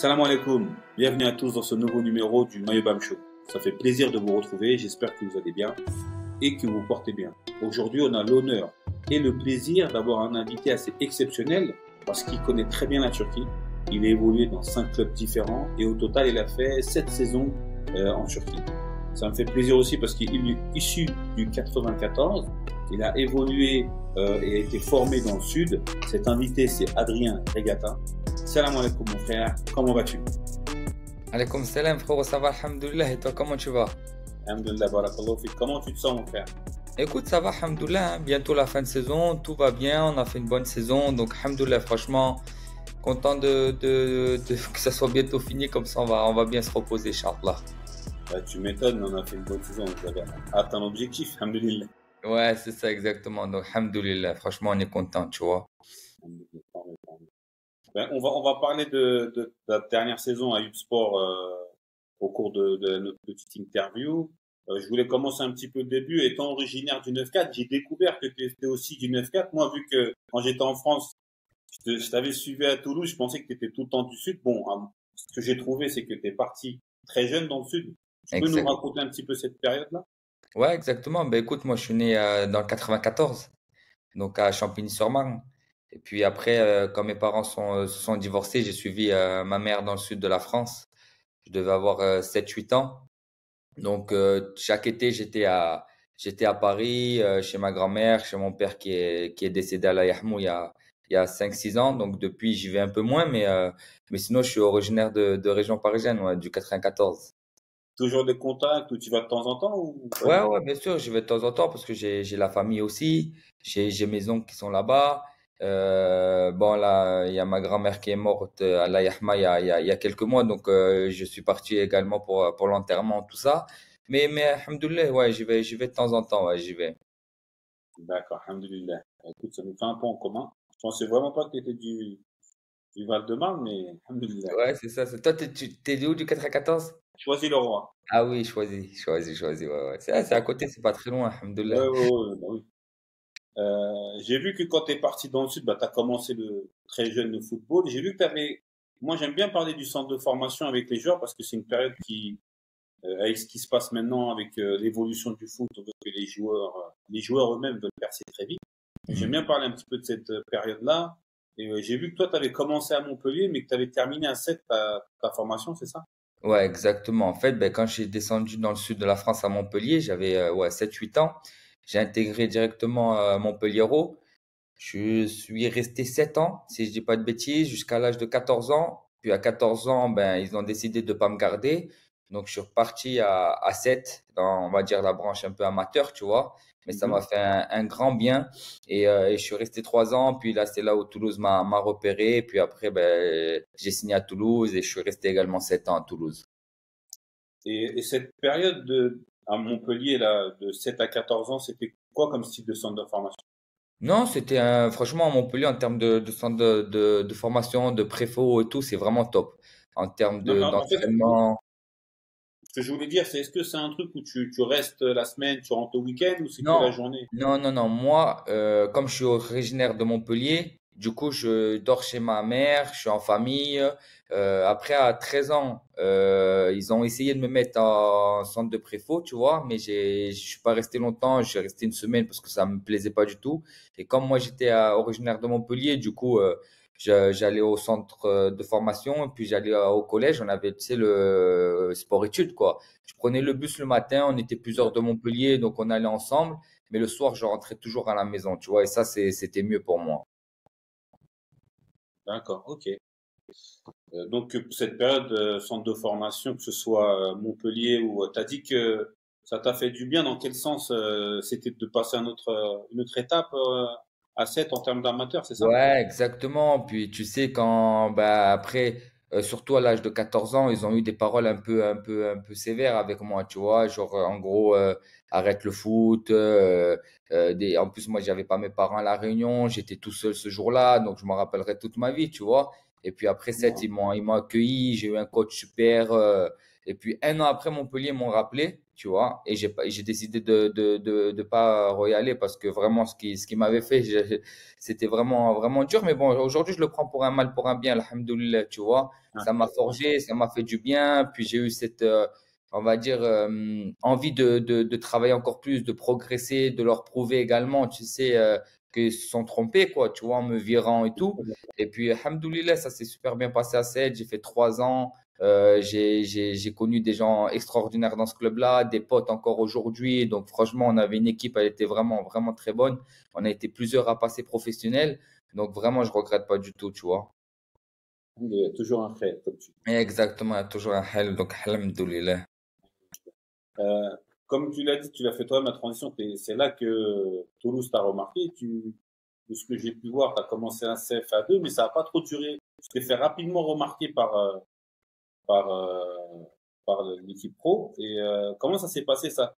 Salam alaikum, bienvenue à tous dans ce nouveau numéro du Mayobam Show. Ça fait plaisir de vous retrouver, j'espère que vous allez bien et que vous portez bien. Aujourd'hui, on a l'honneur et le plaisir d'avoir un invité assez exceptionnel parce qu'il connaît très bien la Turquie. Il a évolué dans cinq clubs différents et au total, il a fait sept saisons euh, en Turquie. Ça me fait plaisir aussi parce qu'il est issu du 94. Il a évolué euh, et a été formé dans le sud. Cet invité, c'est Adrien Regata. Salam alaikum mon frère, comment vas-tu? Alaikum salam frérot, ça va alhamdoulilah. Et toi comment tu vas? Alhamdoulilah, barakallahu Comment tu te sens mon frère? Écoute, ça va alhamdoulilah, hein. bientôt la fin de saison, tout va bien, on a fait une bonne saison, donc alhamdoulilah franchement, content de, de, que ça soit bientôt fini, comme ça on va, on va bien se reposer, Inch'Allah. Bah, tu m'étonnes, on a fait une bonne saison, vous avez atteint l'objectif, alhamdoulilah. Ouais, c'est ça exactement, donc alhamdoulilah, franchement on est content, tu vois. Ben, on, va, on va parler de, de, ta dernière saison à Upsport euh, au cours de, de, notre petite interview. Euh, je voulais commencer un petit peu le début. Étant originaire du 9-4, j'ai découvert que tu étais aussi du 9-4. Moi, vu que quand j'étais en France, je t'avais suivi à Toulouse, je pensais que tu étais tout le temps du Sud. Bon, hein, ce que j'ai trouvé, c'est que tu es parti très jeune dans le Sud. Tu peux nous raconter un petit peu cette période-là? Ouais, exactement. Ben, écoute, moi, je suis né euh, dans le 94, donc à Champigny-sur-Marne. Et puis après, euh, quand mes parents sont, euh, se sont divorcés, j'ai suivi euh, ma mère dans le sud de la France. Je devais avoir 7-8 ans. Donc chaque été, j'étais à, j'étais à Paris, chez ma grand-mère, chez mon père qui est, qui est décédé à la Yahmou il y a, il y a 5-6 ans. Donc depuis, j'y vais un peu moins, mais, mais sinon, je suis originaire de, de région parisienne, ouais, du 94. Toujours des contacts où tu vas de temps en temps ou... Ouais, ouais, bien sûr, je vais de temps en temps parce que j'ai, j'ai la famille aussi, j'ai, j'ai mes oncles qui sont là-bas. Euh, bon, là, il y a ma grand-mère qui est morte à la Yahma il y a, il y a, quelques mois, donc euh, je suis parti également pour, pour l'enterrement, tout ça. Mais, mais alhamdoulilah, ouais, j'y vais, j'y vais de temps en temps, ouais, j'y vais. D'accord, alhamdoulilah. Écoute, ça nous fait un point en commun. Je pensais vraiment pas que tu étais du, du Val-de-Marne, mais alhamdoulilah. Ouais, c'est ça. Toi, tu es où du 94 Choisis le roi. Ah oui, choisis, choisis, choisis, ouais, ouais. C'est à côté, c'est pas très loin, alhamdoulilah. Ouais, ouais, ouais, bah oui. Euh, j'ai vu que quand tu es parti dans le sud, bah, tu as commencé le très jeune le football. J'ai vu que tu avais. Moi, j'aime bien parler du centre de formation avec les joueurs parce que c'est une période qui, euh, avec ce qui se passe maintenant, avec euh, l'évolution du foot, on veut que les joueurs, les joueurs eux-mêmes veulent percer très vite. Mhm. J'aime bien parler un petit peu de cette période-là. Et j'ai vu que toi, tu avais commencé à Montpellier, mais que tu avais terminé à 7 ta, ta formation, c'est ça? Ouais, exactement. En fait, ben, quand j'ai descendu dans le sud de la France à Montpellier, j'avais ouais, 7-8 ans. J'ai intégré directement à Montpellier. Je suis resté 7 ans, si je dis pas de bêtises, jusqu'à l'âge de 14 ans. Puis à 14 ans, ben, ils ont décidé de pas me garder. Donc, je suis reparti à, à 7, dans, on va dire, la branche un peu amateur, tu vois. Mais ça mhm. m'a fait un, grand bien. Et, euh, et, je suis resté 3 ans. Puis là, c'est là où Toulouse m'a repéré. Puis après, ben, j'ai signé à Toulouse et je suis resté également 7 ans à Toulouse. Et, et cette période de, à Montpellier, là, de 7 à 14 ans, c'était quoi comme style de centre de formation? Non, c'était franchement à Montpellier en termes de, de centre de, de, formation, de préfaux et tout, c'est vraiment top. En termes d'entraînement. ce que je voulais dire, c'est est-ce que c'est un truc où tu, tu, restes la semaine, tu rentres au week-end ou c'est que la journée? Non, non, non. Moi, euh, comme je suis originaire de Montpellier, du coup, je dors chez ma mère, je suis en famille. Euh, après, à 13 ans, euh, ils ont essayé de me mettre en centre de préfaux, tu vois, mais je suis pas resté longtemps. Je suis resté une semaine parce que ça me plaisait pas du tout. Et comme moi, j'étais originaire de Montpellier, du coup, euh, j'allais au centre euh, de formation et puis j'allais euh, au collège. On avait, tu sais, le sport-études, quoi. Je prenais le bus le matin, on était plusieurs de Montpellier, donc on allait ensemble. Mais le soir, je rentrais toujours à la maison, tu vois, et ça, c'était mieux pour moi. D'accord, ok. Euh, donc cette période euh, centre de formation, que ce soit euh, Montpellier ou tu as dit que ça t'a fait du bien. Dans quel sens c'était de passer à une autre étape à 7 en termes d'amateur, c'est ça? Ouais, exactement. Puis tu sais quand bah après surtout à l'âge de 14 ans, ils ont eu des paroles un peu un peu un peu sévères avec moi, tu vois, genre en gros arrête le foot. des... En plus, moi, j'avais pas mes parents à la réunion, j'étais tout seul ce jour-là, donc je m'en rappellerai toute ma vie, tu vois. Et puis après 7, ils m'ont, ils m'ont accueilli, j'ai eu un coach super, Et puis un an après, Montpellier m'ont rappelé, tu vois, et j'ai j'ai décidé de de, de, de pas y aller parce que vraiment ce qui ce qui m'avait fait, c'était vraiment vraiment dur. Mais bon, aujourd'hui, je le prends pour un mal, pour un bien, alhamdoulilah, tu vois. Ah. Ça m'a forgé, ça m'a fait du bien. Puis j'ai eu cette euh, on va dire, euh, envie de, travailler encore plus, de progresser, de leur prouver également, tu sais, euh, qu'ils se sont trompés, quoi, tu vois, en me virant et tout. Et puis, alhamdoulilah, ça s'est super bien passé à 7. J'ai fait trois ans. Euh, j'ai connu des gens extraordinaires dans ce club-là, des potes encore aujourd'hui. Donc, franchement, on avait une équipe, elle était vraiment, vraiment très bonne. On a été plusieurs à passer professionnels. Donc, vraiment, je regrette pas du tout, tu vois. Il y a toujours un khel, comme tu dis. Exactement, il y a toujours un khel. Donc, alhamdoulilah. Euh, comme tu l'as dit, tu l'as fait toi-même la transition. C'est là que Toulouse t'a remarqué. Tu, de ce que j'ai pu voir, tu as commencé un CFA2, mais ça n'a pas trop duré. Tu t'es fait rapidement remarquer par, euh, par, euh, par l'équipe pro. Et comment ça s'est passé ça?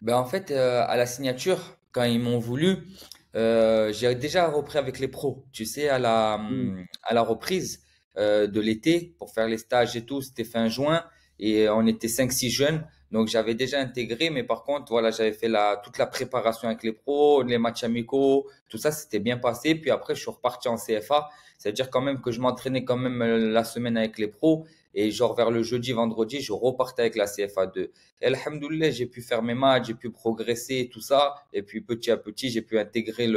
Ben En fait, à la signature, quand ils m'ont voulu, j'ai déjà repris avec les pros. Tu sais, à la, mmh. à la reprise de l'été, pour faire les stages et tout, c'était fin juin. Et on était 5-6 jeunes. Donc j'avais déjà intégré, mais par contre, voilà, j'avais fait la, toute la préparation avec les pros, les matchs amicaux, tout ça, c'était bien passé. Puis après, je suis reparti en CFA. C'est-à-dire quand même que je m'entraînais quand même euh, la semaine avec les pros. Et genre vers le jeudi, vendredi, je repartais avec la CFA 2. Et alhamdoulilah, j'ai pu faire mes matchs, j'ai pu progresser, tout ça. Et puis petit à petit, j'ai pu intégrer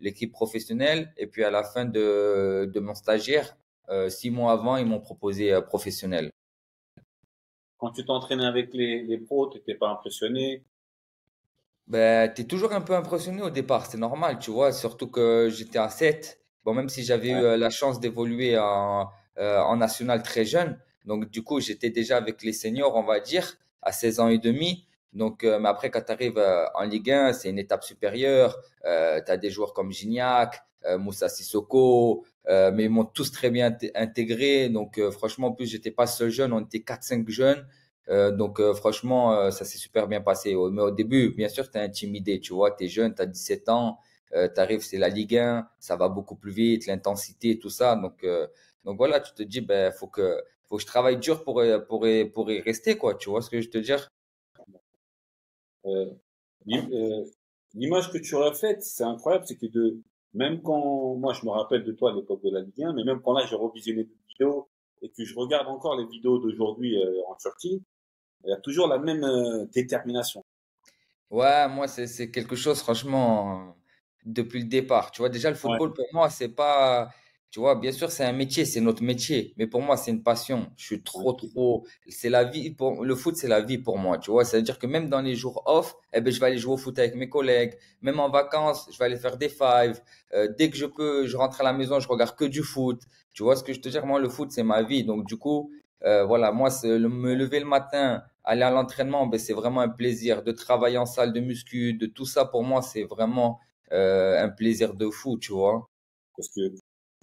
l'équipe professionnelle. Et puis à la fin de, de mon stagiaire, euh, six mois avant, ils m'ont proposé euh, professionnel. Quand tu t'entraînais avec les, les pros, tu n'étais pas impressionné? Ben, Tu es toujours un peu impressionné au départ, c'est normal, tu vois, surtout que j'étais à 7. Bon, même si j'avais eu euh, la chance d'évoluer en, euh, en national très jeune, donc du coup, j'étais déjà avec les seniors, on va dire, à 16 ans et demi. Donc, euh, mais après, quand tu arrives en Ligue 1, c'est une étape supérieure. tu as des joueurs comme Gignac, Moussa Sissoko, euh, mais ils m'ont tous très bien intégré. Donc, euh, franchement, en plus, j'étais pas seul jeune, on était 4-5 jeunes. Euh, donc, franchement, ça s'est super bien passé. Mais au début, bien sûr, tu es intimidé, tu vois, tu es jeune, tu as 17 ans, tu arrives, c'est la Ligue 1, ça va beaucoup plus vite, l'intensité, tout ça. Donc, donc voilà, tu te dis, ben, faut que, faut que je travaille dur pour, pour, pour y rester, quoi. Tu vois ce que je te dire? L'image que tu refaites, c'est incroyable, c'est que de, même quand, moi, je me rappelle de toi à l'époque de la Ligue 1, mais même quand là, j'ai revisionné des vidéos et que je regarde encore les vidéos d'aujourd'hui euh, en Turquie, il y a toujours la même euh, détermination. Ouais, moi, c'est quelque chose, franchement, depuis le départ. Tu vois, déjà, le football, pour moi, c'est pas, tu vois, bien sûr, c'est un métier, c'est notre métier, mais pour moi, c'est une passion. Je suis trop, trop. C'est la vie. Pour... Le foot, c'est la vie pour moi, tu vois. C'est-à-dire que même dans les jours off, eh ben, je vais aller jouer au foot avec mes collègues. Même en vacances, je vais aller faire des fives. Euh, dès que je peux, je rentre à la maison, je regarde que du foot. Tu vois ce que je te dis? Moi, le foot, c'est ma vie. Donc, du coup, euh, voilà, moi, me lever le matin, aller à l'entraînement, ben, c'est vraiment un plaisir. De travailler en salle de muscu, de tout ça, pour moi, c'est vraiment euh, un plaisir de fou, tu vois. Parce que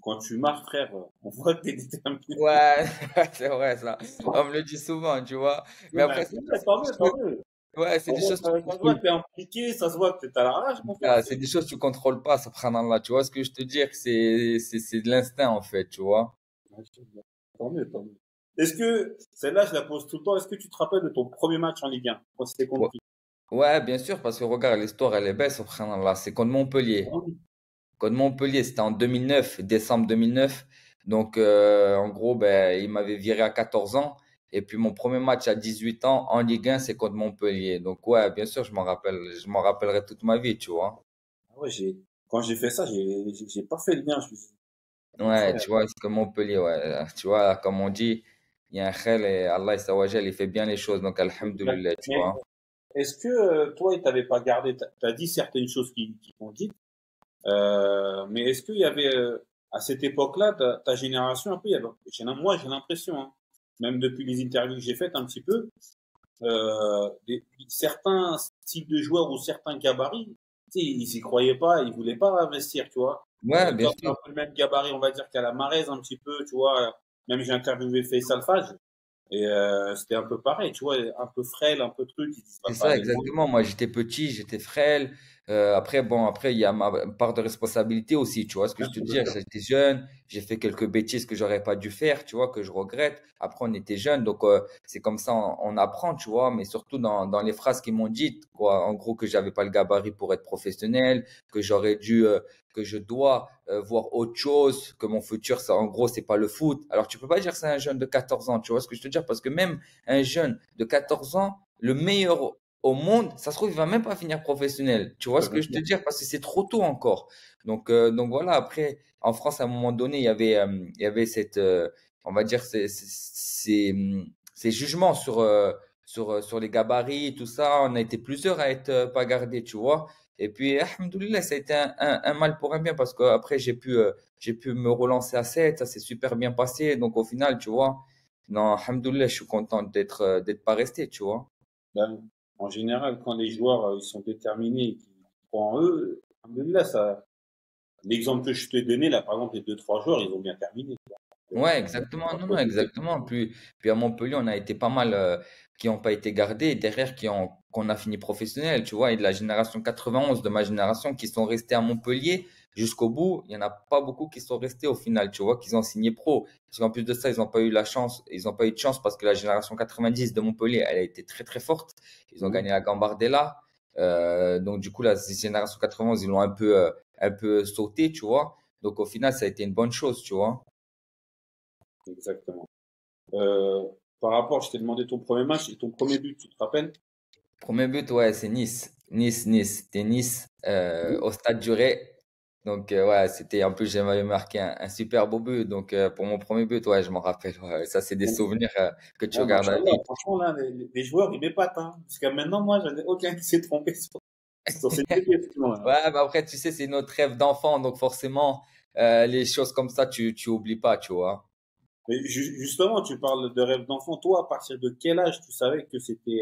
quand tu marches, frère, on voit que t'es déterminé. Ouais, c'est vrai, ça. On me le dit souvent, tu vois. Mais après, c'est tant mieux, Ouais, c'est des choses. Ça, se voit que t'es impliqué, ça se voit que t'es à la rage, ah, C'est des choses que tu contrôles pas, ça. Tu vois ce que je te dis C'est, c'est, c'est de l'instinct, en fait, tu vois. Tant mieux, tant mieux. Est-ce que, celle-là, je la pose tout le temps, est-ce que tu te rappelles de ton premier match en Ligue 1 quand c'était contre ouais. ouais, bien sûr, parce que regarde, l'histoire, elle est belle, là. C'est contre Montpellier. Code Montpellier, c'était en 2009, décembre 2009. Donc, euh, en gros, ben, il m'avait viré à 14 ans. Et puis, mon premier match à 18 ans en Ligue 1, c'est contre Montpellier. Donc, ouais, bien sûr, je m'en rappelle. Je m'en rappellerai toute ma vie, tu vois. Ah ouais, j'ai, quand j'ai fait ça, j'ai, pas fait le lien. Ouais, tu vois, c'est comme Montpellier, ouais. Tu vois, comme on dit, il y a un khel et Allah, il fait bien les choses. Donc, alhamdoulilah, tu vois. Est-ce que euh, toi, il t'avait pas gardé, tu as dit certaines choses qui, qui t'ont dit, euh, mais est-ce qu'il y avait euh, à cette époque-là, ta, ta, génération un peu, il y avait, moi j'ai l'impression, hein, même depuis les interviews que j'ai faites un petit peu, euh, des, certains types de joueurs ou certains gabarits, ils s'y croyaient pas, ils voulaient pas investir, tu vois. Ouais, bien sûr. Un peu le même gabarit, on va dire qu'à la Maraise un petit peu, tu vois. Même j'ai interviewé Faisal Fage. Et euh, c'était un peu pareil, tu vois, un peu frêle, un peu truc. C'est ça, exactement. Moi, j'étais petit, j'étais frêle. Euh, après, bon, après, il y a ma part de responsabilité aussi, tu vois ce que je te dis. J'étais jeune, j'ai fait quelques bêtises que j'aurais pas dû faire, tu vois, que je regrette. Après, on était jeune, donc euh, c'est comme ça, on, apprend, tu vois, mais surtout dans, dans les phrases qu'ils m'ont dites, quoi. En gros, que j'avais pas le gabarit pour être professionnel, que j'aurais dû, euh, que je dois voir autre chose, que mon futur, ça, en gros, c'est pas le foot. Alors, tu peux pas dire que c'est un jeune de 14 ans, tu vois ce que je te dis, parce que même un jeune de 14 ans, le meilleur au monde, ça se trouve, il va même pas finir professionnel. Tu vois ce que je te dis Parce que c'est trop tôt encore. Donc, euh, donc voilà, après, en France, à un moment donné, il y avait, euh, il y avait cette, euh, on va dire, ces, ces, ces jugements sur, sur, sur les gabarits, tout ça. On a été plusieurs à être pas gardés, tu vois. Et puis, alhamdoulilah, ça a été un, un, mal pour un bien parce qu'après, j'ai pu, j'ai pu me relancer à 7, ça s'est super bien passé. Donc, au final, tu vois, non, alhamdoulilah, je suis content d'être, d'être pas resté, tu vois. En général, quand les joueurs euh, ils sont déterminés et qu'ils croient en eux, là, ça. L'exemple que je t'ai donné, là, par exemple, les deux, trois joueurs, ils ont bien terminé. Ouais, exactement. Non, non, exactement. Puis, puis à Montpellier, on a été pas mal euh, qui n'ont pas été gardés, derrière qui ont qu'on a fini professionnel, tu vois, et de la génération 91 de ma génération qui sont restés à Montpellier jusqu'au bout, il y en a pas beaucoup qui sont restés au final, tu vois, qu'ils ont signé pro. Parce qu'en plus de ça, ils n'ont pas eu la chance, ils n'ont pas eu de chance parce que la génération 90 de Montpellier, elle a été très très forte. Ils ont mmh. gagné la Gambardella. Euh, donc du coup, la génération 91, ils l'ont un peu euh, un peu sauté, tu vois. Donc au final, ça a été une bonne chose, tu vois. Exactement. Euh, par rapport, je t'ai demandé ton premier match et ton premier but, tu te rappelles? Premier but, ouais, c'est Nice. Nice, Nice. C'était Nice euh, au stade Duré. Donc, euh, ouais, c'était en plus, j'avais marqué un, super beau but. Donc, euh, pour mon premier but, ouais, je m'en rappelle. ça, c'est des souvenirs euh, que tu regardes à vie. Franchement, là, les, joueurs, ils m'épatent. Hein, parce que maintenant, moi, j'en ai aucun qui s'est trompé sur, sur ces Ouais, bah après, tu sais, c'est notre rêve d'enfant. Donc, forcément, les choses comme ça, tu, tu oublies pas, tu vois. Mais justement, tu parles de rêve d'enfant. Toi, à partir de quel âge tu savais que c'était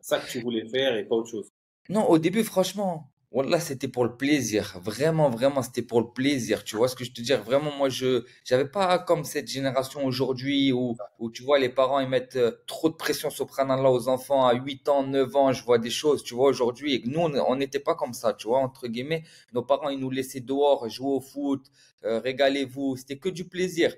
ça que tu voulais faire et pas autre chose? Non, au début, franchement, Wallah, c'était pour le plaisir. Vraiment, vraiment, c'était pour le plaisir. Tu vois ce que je te dis Vraiment, moi, je j'avais pas comme cette génération aujourd'hui où, où, tu vois, les parents, ils mettent euh, trop de pression, là aux enfants à 8 ans, 9 ans. Je vois des choses, tu vois, aujourd'hui. Et nous, on n'était pas comme ça, tu vois, entre guillemets. Nos parents, ils nous laissaient dehors, jouer au foot, euh, régalez-vous. C'était que du plaisir.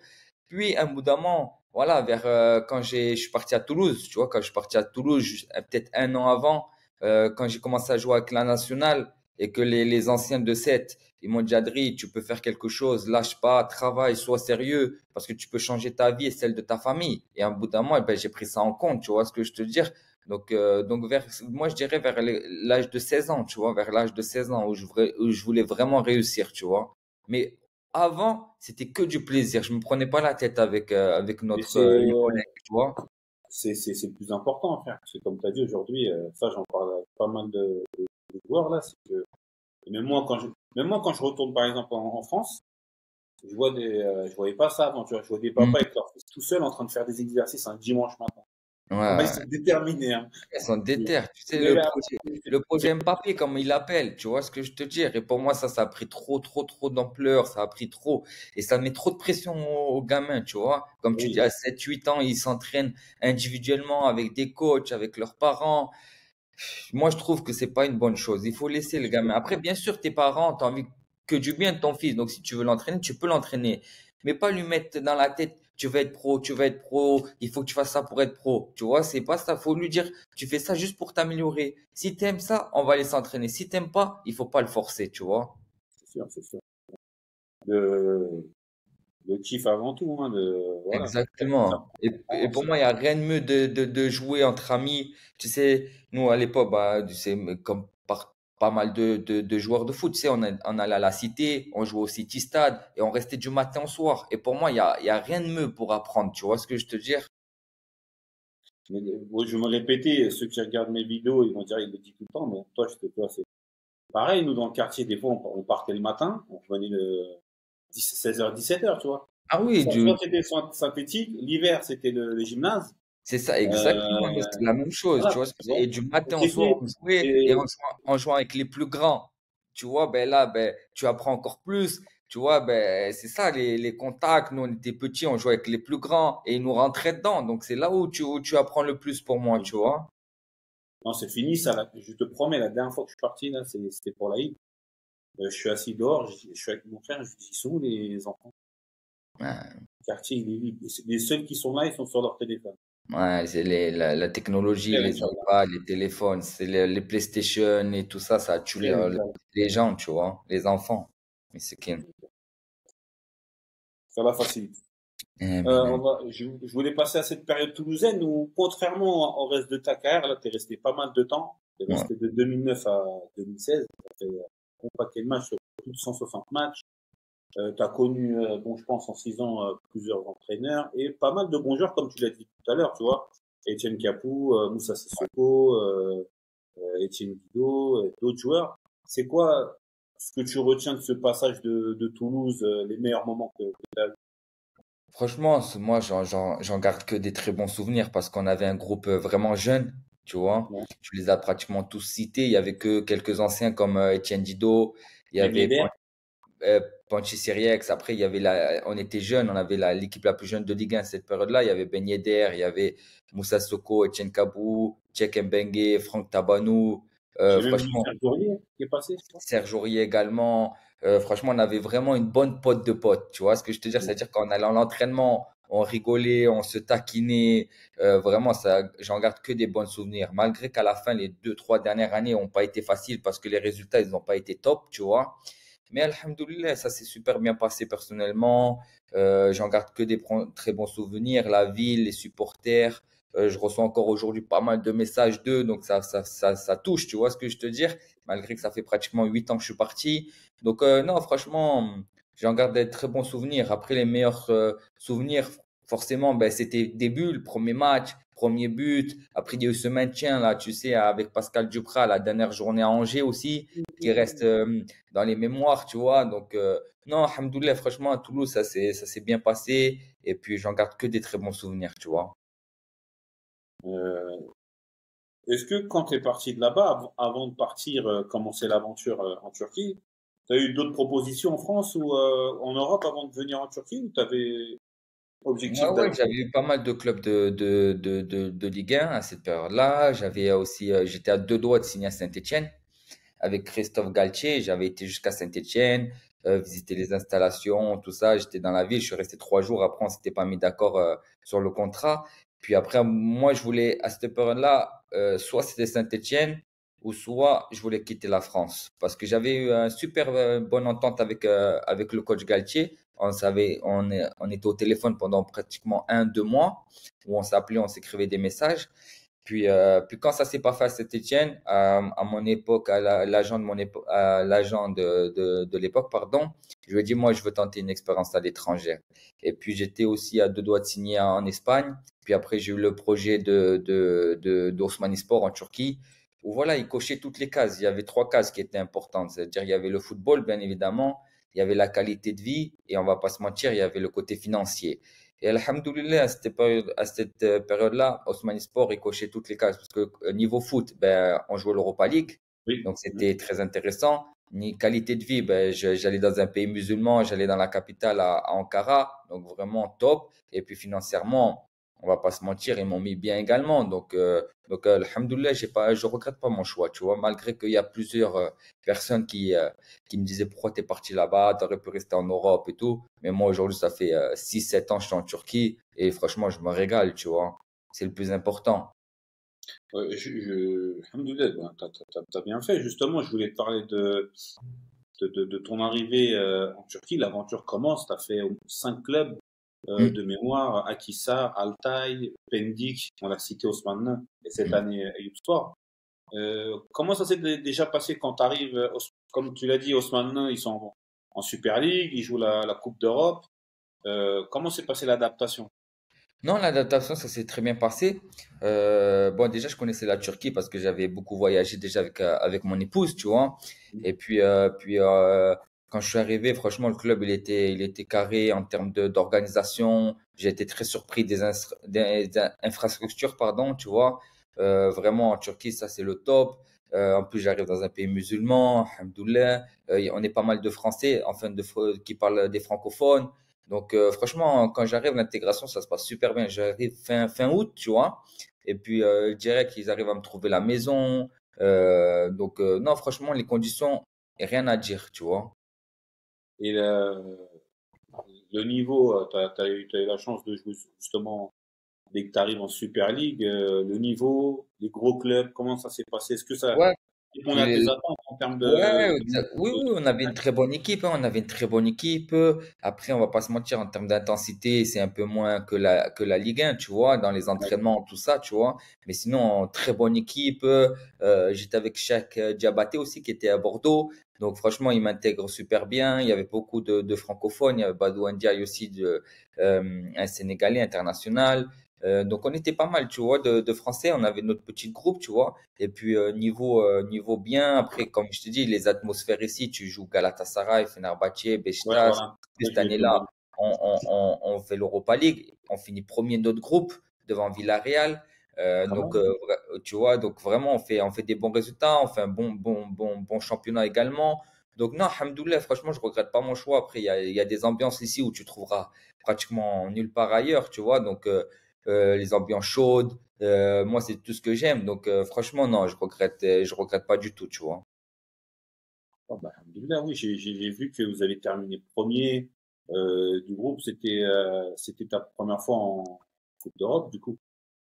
Puis, un bout d'un moment, voilà, vers euh, quand je suis parti à Toulouse, tu vois, quand je suis parti à Toulouse, peut-être un an avant, quand j'ai commencé à jouer avec la nationale, et que les, les anciens de 7, ils m'ont dit, Adri, tu peux faire quelque chose, lâche pas, travaille, sois sérieux, parce que tu peux changer ta vie et celle de ta famille. Et un bout d'un mois, eh ben, j'ai pris ça en compte, tu vois ce que je te dire. Donc, euh, donc vers, moi, je dirais vers l'âge de 16 ans, tu vois, vers l'âge de 16 ans où je, où je voulais vraiment réussir, tu vois. Mais avant, c'était que du plaisir. Je me prenais pas la tête avec, euh, avec notre euh, collègue, tu vois. C'est, c'est, c'est plus important, frère. Parce que comme tu as dit aujourd'hui, ça, j'en parle à pas mal de, de joueurs là, c'est que même moi quand je même moi quand je retourne par exemple en, France, je vois des euh, je voyais pas ça avant, tu vois, je vois des papas mm. avec leur fils tout seul en train de faire des exercices un dimanche matin. Ouais, ils sont déterminés. Hein. Ils sont déter. Tu sais, le projet, le projet Mbappé, comme il l'appelle, tu vois ce que je te dis. Et pour moi, ça, ça a pris trop, trop, trop d'ampleur. Ça a pris trop. Et ça met trop de pression aux, gamins, tu vois. Comme tu dis, à 7, 8 ans, ils s'entraînent individuellement avec des coachs, avec leurs parents moi, je trouve que c'est pas une bonne chose. Il faut laisser le gamin. Après, bien sûr, tes parents, tu envie que du bien de ton fils. Donc, si tu veux l'entraîner, tu peux l'entraîner. Mais pas lui mettre dans la tête, tu vas être pro, tu vas être pro, il faut que tu fasses ça pour être pro. Tu vois, c'est pas ça. Faut lui dire, tu fais ça juste pour t'améliorer. Si tu aimes ça, on va aller s'entraîner. Si t'aimes pas, il faut pas le forcer, tu vois. C'est sûr, c'est sûr. Le, le kiff avant tout. Hein, de, voilà. Exactement. Et, et, pour moi, il n'y a rien de mieux de, de, de, jouer entre amis. Tu sais, nous, à l'époque, bah, tu sais, comme par, pas mal de, de, joueurs de foot, tu sais, on, on allait à la cité, on jouait au City Stade et on restait du matin au soir. Et pour moi, il n'y a, y a rien de mieux pour apprendre. Tu vois ce que je te dire? Mais, je vais me répéter, ceux qui regardent mes vidéos, ils vont dire, il le dit tout le temps, mais toi, je te toi, c'est pareil. Nous, dans le quartier, des fois, on, partait le matin, on venait le, 16h, 17h, tu vois. Ah oui, du... c'était synthétique, l'hiver, c'était le, le, gymnase. C'est ça, exactement. Euh, c'est la même chose, tu vois. Et du matin au soir, on jouait, et en jouant, en jouant, avec les plus grands. Tu vois, ben là, ben, tu apprends encore plus. Tu vois, ben, c'est ça, les, les contacts. Nous, on était petits, on jouait avec les plus grands et ils nous rentraient dedans. Donc, c'est là où tu, où tu apprends le plus pour moi, tu vois. Non, c'est fini, ça. Je te promets, la dernière fois que je suis parti, là, c'était pour l'Aïd. Euh, je suis assis dehors, je, suis avec mon frère, je dis, ils sont où les enfants? Le quartier, il est vide. Les seuls qui sont là, ils sont sur leur téléphone. Ouais, c'est la, la technologie, les iPads, les téléphones, c'est les, les, PlayStation et tout ça, ça a tué les, les gens, tu vois, les enfants. Mais c'est qui? Ça va facilite. Eh, euh, on va, je, je, voulais passer à cette période toulousaine où, contrairement au reste de ta carrière, là, t'es resté pas mal de temps. T'es resté de 2009 à 2016. T'as fait un paquet de matchs, plus de 160 matchs. Euh, tu as connu, euh, bon, je pense, en six ans, euh, plusieurs entraîneurs et pas mal de bons joueurs, comme tu l'as dit tout à l'heure, tu vois. Etienne Capou, Moussa Sissoko, Etienne Guido, d'autres joueurs. C'est quoi ce que tu retiens de ce passage de, Toulouse, les meilleurs moments que, tu as Franchement, moi, j'en garde que des très bons souvenirs parce qu'on avait un groupe vraiment jeune, tu vois. Tu les as pratiquement tous cités. Il y avait que quelques anciens comme Etienne Dido. Il y avait euh, Panchi Siriex. Après, il y avait la, on était jeunes, on avait l'équipe la, plus jeune de Ligue 1 cette période-là. Il y avait Ben Yedder, il y avait Moussa Soko, Etienne Kabou, Tchèque Mbengue, Franck Tabanou. Euh, franchement, Serge Aurier qui est passé, Serge Aurier également. Euh, franchement, on avait vraiment une bonne pote de potes. Tu vois ce que je te dire? C'est-à-dire qu'en allant à l'entraînement, on rigolait, on se taquinait. Euh, vraiment, ça, j'en garde que des bons souvenirs. Malgré qu'à la fin, les deux, trois dernières années n'ont pas été faciles parce que les résultats, ils n'ont pas été top, tu vois. Mais alhamdoulilah, ça s'est super bien passé personnellement. Euh, J'en garde que des très bons souvenirs. La ville, les supporters. Euh, je reçois encore aujourd'hui pas mal de messages d'eux, donc ça, ça, ça, touche, tu vois ce que je te dire, malgré que ça fait pratiquement huit ans que je suis parti. Donc non, franchement, j'en garde des très bons souvenirs. Après, les meilleurs euh, souvenirs, forcément, ben, c'était début, le premier match, premier but. Après, il y a eu ce maintien, là, tu sais, avec Pascal Duprat, la dernière journée à Angers aussi, qui reste euh, dans les mémoires, tu vois. Donc, euh, non, Alhamdoulilah, franchement, à Toulouse, ça s'est bien passé. Et puis, j'en garde que des très bons souvenirs, tu vois. Est-ce que quand tu es parti de là-bas, avant de partir commencer l'aventure en Turquie, tu as eu d'autres propositions en France ou en Europe avant de venir en Turquie ou tu avais Objectif ouais, j'avais eu pas mal de clubs de, de, de, de, de Ligue 1 à cette période-là. J'avais aussi, euh, j'étais à deux doigts de signer à Saint-Etienne avec Christophe Galtier. J'avais été jusqu'à Saint-Etienne, euh, visiter les installations, tout ça. J'étais dans la ville. Je suis resté trois jours. Après, on s'était pas mis d'accord euh, sur le contrat. Puis après, moi, je voulais, à cette période-là, euh, soit c'était Saint-Etienne, ou soit je voulais quitter la France parce que j'avais eu une super bonne entente avec avec le coach Galtier on savait, on, on était au téléphone pendant pratiquement un, deux mois, où on s'appelait, on s'écrivait des messages. Puis, euh, puis quand ça s'est pas fait à Saint-Etienne, euh, à mon époque, à l'agent de mon époque, l'agent de, de, de l'époque, pardon, je lui ai dit, moi, je veux tenter une expérience à l'étranger. Et puis, j'étais aussi à deux doigts de signer en Espagne. Puis après, j'ai eu le projet de, de, de, d'Osmanisport en Turquie, où voilà, il cochait toutes les cases. Il y avait trois cases qui étaient importantes. C'est-à-dire, il y avait le football, bien évidemment il y avait la qualité de vie et on va pas se mentir, il y avait le côté financier. Et alhamdoulilah, à cette période, à cette euh, période-là, Osmani Sport, il cochait toutes les cases parce que euh, niveau foot, ben, on jouait l'Europa League. Donc, c'était très intéressant. Ni qualité de vie, ben, j'allais dans un pays musulman, j'allais dans la capitale à, à Ankara. Donc, vraiment top. Et puis, financièrement, on va pas se mentir, ils m'ont mis bien également. Donc, euh, donc euh, alhamdoulilah, j'ai pas, je regrette pas mon choix, tu vois, malgré qu'il y a plusieurs euh, personnes qui, euh, qui me disaient pourquoi tu es parti là-bas, tu aurais pu rester en Europe et tout. Mais moi, aujourd'hui, ça fait 6-7 ans que je suis en Turquie et franchement, je me régale, tu vois. C'est le plus important. je, je, ben, tu as, bien fait. Justement, je voulais te parler de, de, ton arrivée en Turquie. L'aventure commence, tu as fait 5 clubs euh, mm. de mémoire, Akissa, Altaï, Pendik, on l'a cité Osman, et cette mm. année Ayub. Euh, comment ça s'est déjà passé quand tu arrives, comme tu l'as dit, Osman, ils sont en Super League, ils jouent la, la Coupe d'Europe. Euh, comment s'est passée l'adaptation? Non, l'adaptation, ça s'est très bien passé. Euh, bon, déjà, je connaissais la Turquie parce que j'avais beaucoup voyagé déjà avec, euh, avec mon épouse, tu vois. Mm. Et puis, euh, puis euh, quand je suis arrivé, franchement, le club, il était, il était carré en termes d'organisation. J'ai été très surpris des, infrastructures, pardon, tu vois. Euh, vraiment, en Turquie, ça, c'est le top. Euh, en plus, j'arrive dans un pays musulman, alhamdoulilah. Euh, on est pas mal de Français, enfin, de, qui parlent des francophones. Donc, euh, franchement, quand j'arrive, l'intégration, ça se passe super bien. J'arrive fin, fin août, tu vois. Et puis, euh, dirais qu'ils arrivent à me trouver la maison. Euh, donc, non, franchement, les conditions, rien à dire, tu vois. Et le, niveau, tu as, as, eu la chance de jouer justement dès que tu en Super League, le niveau, les gros clubs, comment ça s'est passé? Est-ce que ça, on a des attentes en termes de. oui, oui, on avait une très bonne équipe. Hein, on avait une très bonne équipe. Après, on va pas se mentir, en termes d'intensité, c'est un peu moins que la, que la Ligue 1, tu vois, dans les entraînements, tout ça, tu vois. Mais sinon, très bonne équipe. Euh, j'étais avec Cheikh Diabaté aussi, qui était à Bordeaux. Donc, franchement, il m'intègre super bien. Il y avait beaucoup de, francophones. Il y avait Badou Ndiaye aussi, de, euh, un Sénégalais international. Euh, donc on était pas mal, tu vois, de, de, Français. On avait notre petit groupe, tu vois. Et puis euh, niveau euh, niveau bien. Après, comme je te dis, les atmosphères ici, tu joues Galatasaray, Fenerbahçe, Beşiktaş. Cette année-là, on, on, on, fait l'Europa League. On finit premier de notre groupe devant Villarreal. Ah donc tu vois, donc vraiment on fait on fait des bons résultats. On fait un bon bon bon bon championnat également. Donc non, alhamdoulilah, franchement, je regrette pas mon choix. Après, il y a, y a des ambiances ici où tu trouveras pratiquement nulle part ailleurs, tu vois. Donc les ambiances chaudes. Euh, moi, c'est tout ce que j'aime. Donc, euh, franchement, non, je regrette, je regrette pas du tout, tu vois. Oh, oui, j'ai vu que vous avez terminé premier du groupe. C'était c'était ta première fois en Coupe d'Europe, du coup.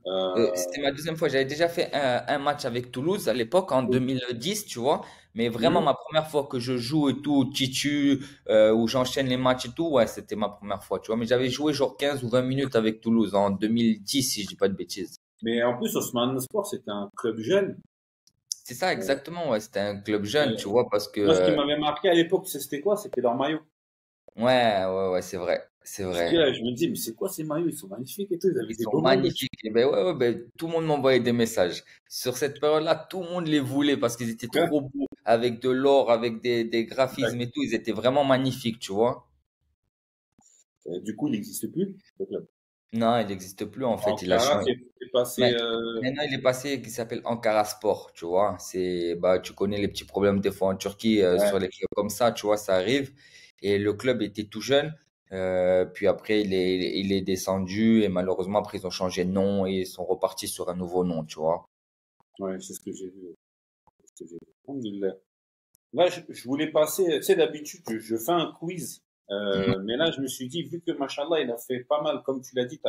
Euh, c'était ma deuxième fois. J'avais déjà fait un, match avec Toulouse à l'époque, en 2010, tu vois. Mais vraiment, ma première fois que je joue et tout, titu, euh, où j'enchaîne les matchs et tout, ouais, c'était ma première fois, tu vois. Mais j'avais joué genre 15 ou 20 minutes avec Toulouse en 2010, si je dis pas de bêtises. Mais en plus, Osman Sport, c'était un club jeune. C'est ça, exactement, ouais. C'était un club jeune, tu vois, parce que. Moi, ce qui m'avait marqué à l'époque, c'était quoi? C'était leur maillot. Ouais, ouais, ouais, c'est vrai. C'est vrai. je me dis, mais c'est quoi ces maillots? Ils sont magnifiques et tout. Ils, sont magnifiques. Et ben ouais, ouais, ben, tout le monde m'envoyait des messages. Sur cette période-là, tout le monde les voulait parce qu'ils étaient trop beaux, avec de l'or, avec des, des graphismes et tout. Ils étaient vraiment magnifiques, tu vois. Euh, du coup, il n'existe plus, le club? Non, il n'existe plus en fait. il a changé. Passé, euh, Maintenant, il est passé qui s'appelle Ankara Sport, tu vois. C'est, bah, tu connais les petits problèmes des fois en Turquie euh, sur les clubs comme ça, tu vois, ça arrive. Et le club était tout jeune. Euh, puis après, il est, il est descendu et malheureusement, après, ils ont changé de nom et ils sont repartis sur un nouveau nom, tu vois. Ouais, c'est ce que j'ai vu. Là, je, voulais passer, tu sais, d'habitude, je, fais un quiz. Euh, mhm. Mais là, je me suis dit, vu que Machallah, il a fait pas mal, comme tu l'as dit,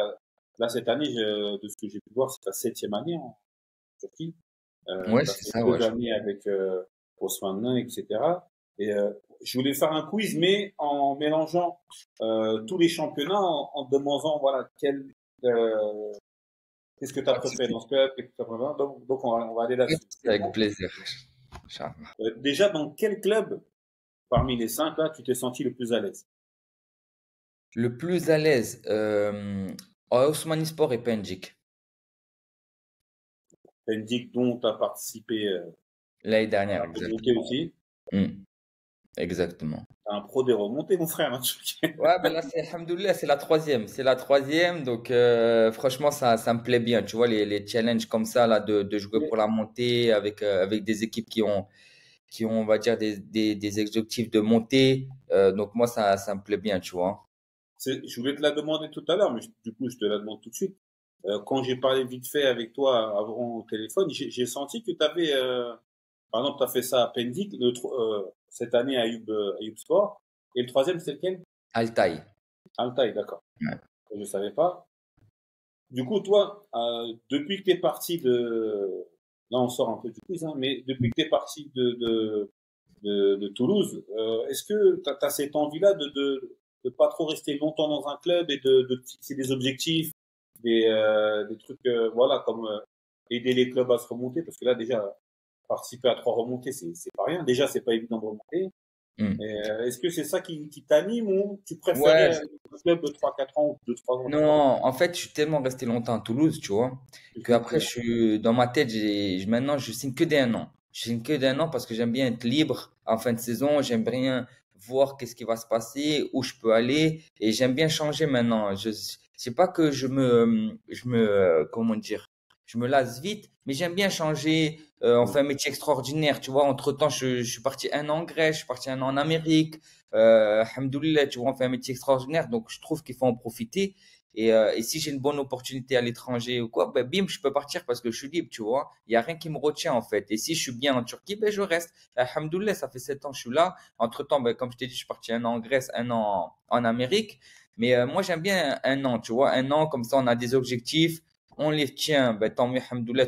là, cette année, de ce que j'ai pu voir, c'est ta septième année en Turquie. Euh, ouais, c'est ça, ouais. années avec euh, Osman etc. Et euh, je voulais faire un quiz, mais en mélangeant euh, tous les championnats, en, en demandant voilà quel euh, qu'est-ce que tu as préféré dans ce club, donc, donc on, va, on va aller là-dessus. Avec plaisir. Euh, déjà, dans quel club parmi les cinq là, tu t'es senti le plus à l'aise? Le plus à l'aise, Osmani Sport et Pendik. Pendik dont tu as participé l'année dernière. aussi. Hmm. Exactement. un pro des remontées, mon frère. Hein, ouais, ben là, c'est, c'est la troisième. C'est la troisième. Donc, euh, franchement, ça, ça me plaît bien. Tu vois, les, les challenges comme ça, là, de, de jouer pour la montée avec, euh, avec des équipes qui ont, qui ont, on va dire, des, des, des objectifs de montée. Euh, donc, moi, ça, ça me plaît bien, tu vois. je voulais te la demander tout à l'heure, mais du coup, je te la demande tout de suite. quand j'ai parlé vite fait avec toi avant au téléphone, j'ai, senti que tu avais, par exemple, tu as fait ça à Pendik. Le, cette année à Ayub, euh, Sport. Et le troisième, c'est lequel? Altaï. Altaï, d'accord. Je ne savais pas. Du coup, toi, euh, depuis que tu es parti de... Là, on sort un peu du quiz, hein, mais depuis que tu es parti de, de, de, de Toulouse, euh, est-ce que tu as, cette envie-là de, de de pas trop rester longtemps dans un club et de, de fixer des objectifs, des, euh, des trucs, euh, voilà, comme euh, aider les clubs à se remonter, parce que là, déjà, participer à trois remontées, c'est, c'est pas rien. Déjà, c'est pas évident de remonter. Hmm. Euh, est-ce que c'est ça qui, qui t'anime ou tu préfères un club de 3-4 ans ou de 3 ans? Non, en fait, je suis tellement resté longtemps à Toulouse, tu vois, que après, je suis, dans ma tête, j'ai, maintenant, je signe que d'un an. Je signe que d'un an parce que j'aime bien être libre en fin de saison. J'aime bien voir qu'est-ce qui va se passer, où je peux aller, et j'aime bien changer maintenant. Je, c'est pas que je me, je me, comment dire, je me lasse vite, mais j'aime bien changer. Euh, on fait un métier extraordinaire, tu vois. Entre temps, je, je, suis parti un an en Grèce, je suis parti un an en Amérique. Euh, tu vois, on fait un métier extraordinaire, donc je trouve qu'il faut en profiter. Et, euh, et si j'ai une bonne opportunité à l'étranger ou quoi, ben bim, je peux partir parce que je suis libre, tu vois. Il y a rien qui me retient en fait. Et si je suis bien en Turquie, ben je reste. Alhamdoulilah, ça fait sept ans que je suis là. Entre temps, ben, comme je t'ai dit, je suis parti un an en Grèce, un an en Amérique. Mais euh, moi, j'aime bien un an, tu vois. Un an, comme ça, on a des objectifs, on les tient. Ben, tant mieux,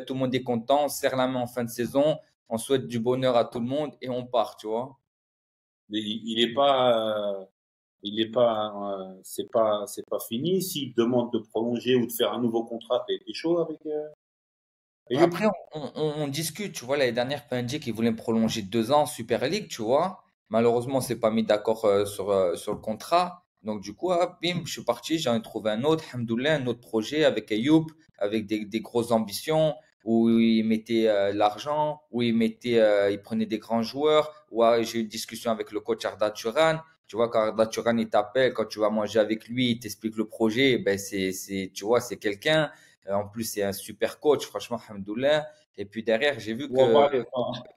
tout le monde est content. On serre la main en fin de saison. On souhaite du bonheur à tout le monde et on part, tu vois. Mais il n'est pas, euh, il est pas, euh, c'est pas, c'est pas fini. S'il demande de prolonger ou de faire un nouveau contrat, t'es chaud avec. Après, on, on, on, discute, tu vois. L'année dernière, PNG qui voulait me prolonger deux ans Super League, tu vois. Malheureusement, on s'est pas mis d'accord sur, sur le contrat. Donc, du coup, ah, bim, je suis parti, j'en ai trouvé un autre, Hamdoullah, un autre projet avec Ayoub, avec des, des grosses ambitions, où il mettait euh, l'argent, où il mettait, euh, il prenait des grands joueurs, où ah, j'ai eu une discussion avec le coach Arda Turan. Tu vois, quand Arda Turan, il t'appelle, quand tu vas manger avec lui, il t'explique le projet, ben, c'est, c'est, tu vois, c'est quelqu'un. Euh, en plus, c'est un super coach, franchement, Hamdoullah. Et puis derrière, j'ai vu que,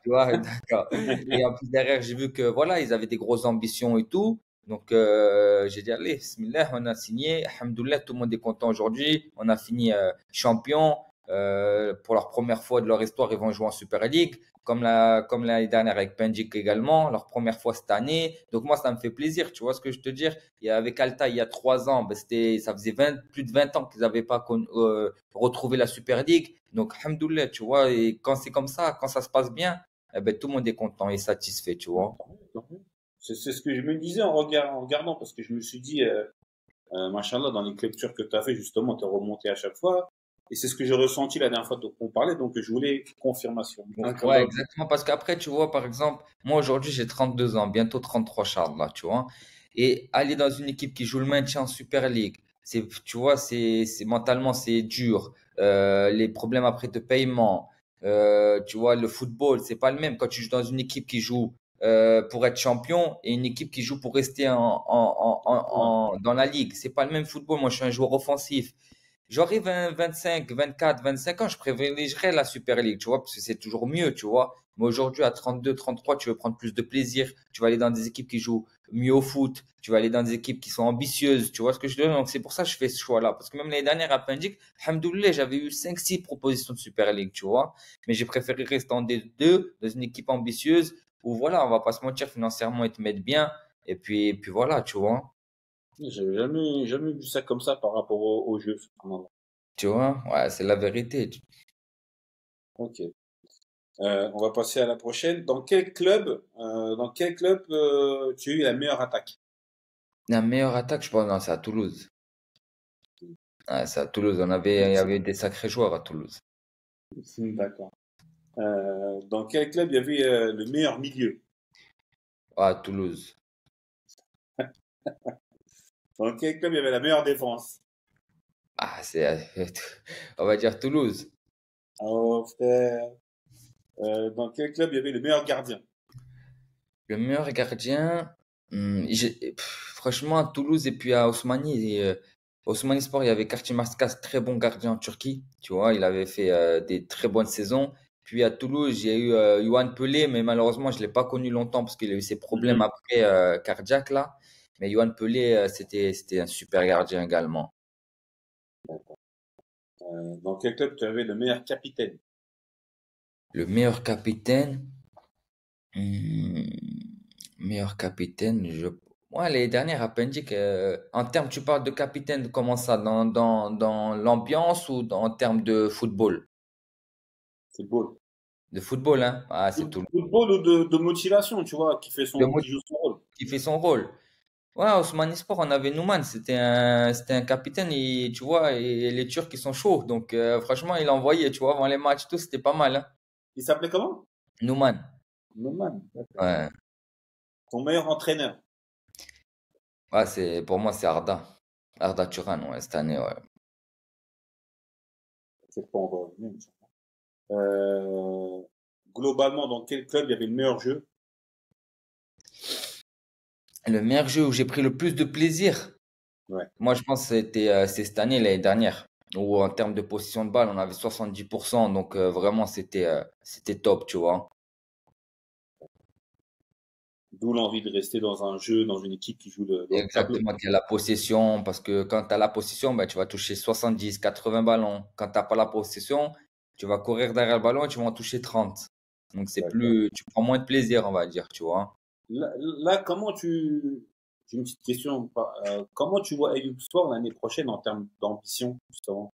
tu vois, d'accord. Et en plus derrière, j'ai vu que voilà, ils avaient des grosses ambitions et tout. Donc, euh, j'ai dit, allez, bismillah, on a signé. Alhamdoulilah, tout le monde est content aujourd'hui. On a fini euh, champion. Euh, pour leur première fois de leur histoire, ils vont jouer en Super League. Comme la, comme l'année dernière avec Penjik également, leur première fois cette année. Donc, moi, ça me fait plaisir. Tu vois ce que je te dire? Et avec Alta, il y a trois ans, ben, c'était, ça faisait 20, plus de 20 ans qu'ils n'avaient pas euh, retrouvé la Super League. Donc, alhamdoulilah, tu vois. Et quand c'est comme ça, quand ça se passe bien, eh ben, tout le monde est content et satisfait, tu vois. C'est ce que je me disais en, regard, en regardant, parce que je me suis dit, euh, euh, machallah, dans les lectures que tu as fait, justement, tu es remonté à chaque fois. Et c'est ce que j'ai ressenti la dernière fois qu'on parlait, donc je voulais confirmation. ouais, exactement, parce qu'après, tu vois, par exemple, moi aujourd'hui j'ai 32 ans, bientôt 33 Charles, là, tu vois. Et aller dans une équipe qui joue le maintien en Super League, c'est, tu vois, c'est, mentalement c'est dur. Euh, les problèmes après de paiement, euh, tu vois, le football, c'est pas le même. Quand tu joues dans une équipe qui joue euh, pour être champion et une équipe qui joue pour rester dans la ligue. C'est pas le même football. Moi, je suis un joueur offensif. J'arrive à 25, 24, 25 ans, je privilégierais la Super League, tu vois, parce que c'est toujours mieux, tu vois. Mais aujourd'hui, à 32, 33, tu veux prendre plus de plaisir. Tu vas aller dans des équipes qui jouent mieux au foot. Tu vas aller dans des équipes qui sont ambitieuses. Tu vois ce que je veux dire? Donc, c'est pour ça que je fais ce choix-là. Parce que même l'année dernière, à alhamdoulilah, j'avais eu 5, 6 propositions de Super League, tu vois. Mais j'ai préféré rester en D2, dans une équipe ambitieuse, où voilà, on va pas se mentir financièrement, ils te mettent bien. Et puis, et puis voilà, tu vois. J'avais jamais, jamais vu ça comme ça par rapport au, jeu. Tu vois, ouais, c'est la vérité. Ok. Euh, on va passer à la prochaine. Dans quel club, euh, dans quel club euh, tu as eu la meilleure attaque? La meilleure attaque, je pense, c'est à Toulouse. c'est à Toulouse. On avait, il y avait des sacrés joueurs à Toulouse. D'accord. Euh, dans quel club il y avait euh, le meilleur milieu? À Toulouse. dans quel club il y avait la meilleure défense? Ah, c'est. On va dire Toulouse. Oh, frère. Euh, dans quel club il y avait le meilleur gardien? Le meilleur gardien. Hmm, franchement, à Toulouse et puis à Osmani. Et, Osmani Sport, il y avait Karti Maskas, très bon gardien en Turquie. Tu vois, il avait fait des très bonnes saisons. Puis à Toulouse, j'ai eu euh, Yohan Pelé, mais malheureusement, je ne l'ai pas connu longtemps parce qu'il a eu ses problèmes mhm. après euh, cardiaques là. Mais Yohan Pelé, euh, c'était, c'était un super gardien également. Euh, dans quel club tu avais le meilleur capitaine? Le meilleur capitaine? Hmm, Meilleur capitaine, je. Les dernières à que en termes, tu parles de capitaine, comment ça Dans, dans, dans l'ambiance ou en termes de football? Football. De football, hein ah, c'est tout. Football ou de, de, motivation, tu vois, qui fait son, qui joue son rôle. Qui fait son rôle. Ouais, Osmani Sport, on avait Nouman, c'était un, c'était un capitaine, et, tu vois, et les Turcs, ils sont chauds. Donc, euh, franchement, il envoyait, tu vois, avant les matchs, tout, c'était pas mal. Hein. Il s'appelait comment? Nouman. Nouman, Ouais. Ton meilleur entraîneur Ouais, c'est, pour moi, c'est Arda. Arda Turan, ouais, cette année, ouais. C'est pas encore euh, globalement, dans quel club il y avait le meilleur jeu? Le meilleur jeu où j'ai pris le plus de plaisir? Ouais. Moi, je pense que c'était euh, cette année, l'année dernière. où en termes de position de balle, on avait 70%. Donc vraiment, c'était c'était top, tu vois. D'où l'envie de rester dans un jeu, dans une équipe qui joue le. Exactement, qui a la possession. Parce que quand tu as la possession, ben, tu vas toucher 70, 80 ballons. Quand tu n'as pas la possession, tu vas courir derrière le ballon et tu vas en toucher 30. Donc, c'est plus, tu prends moins de plaisir, on va dire, tu vois. Là, comment tu. J'ai une petite question. Euh, comment tu vois Ayub Sport l'année prochaine en termes d'ambition, justement?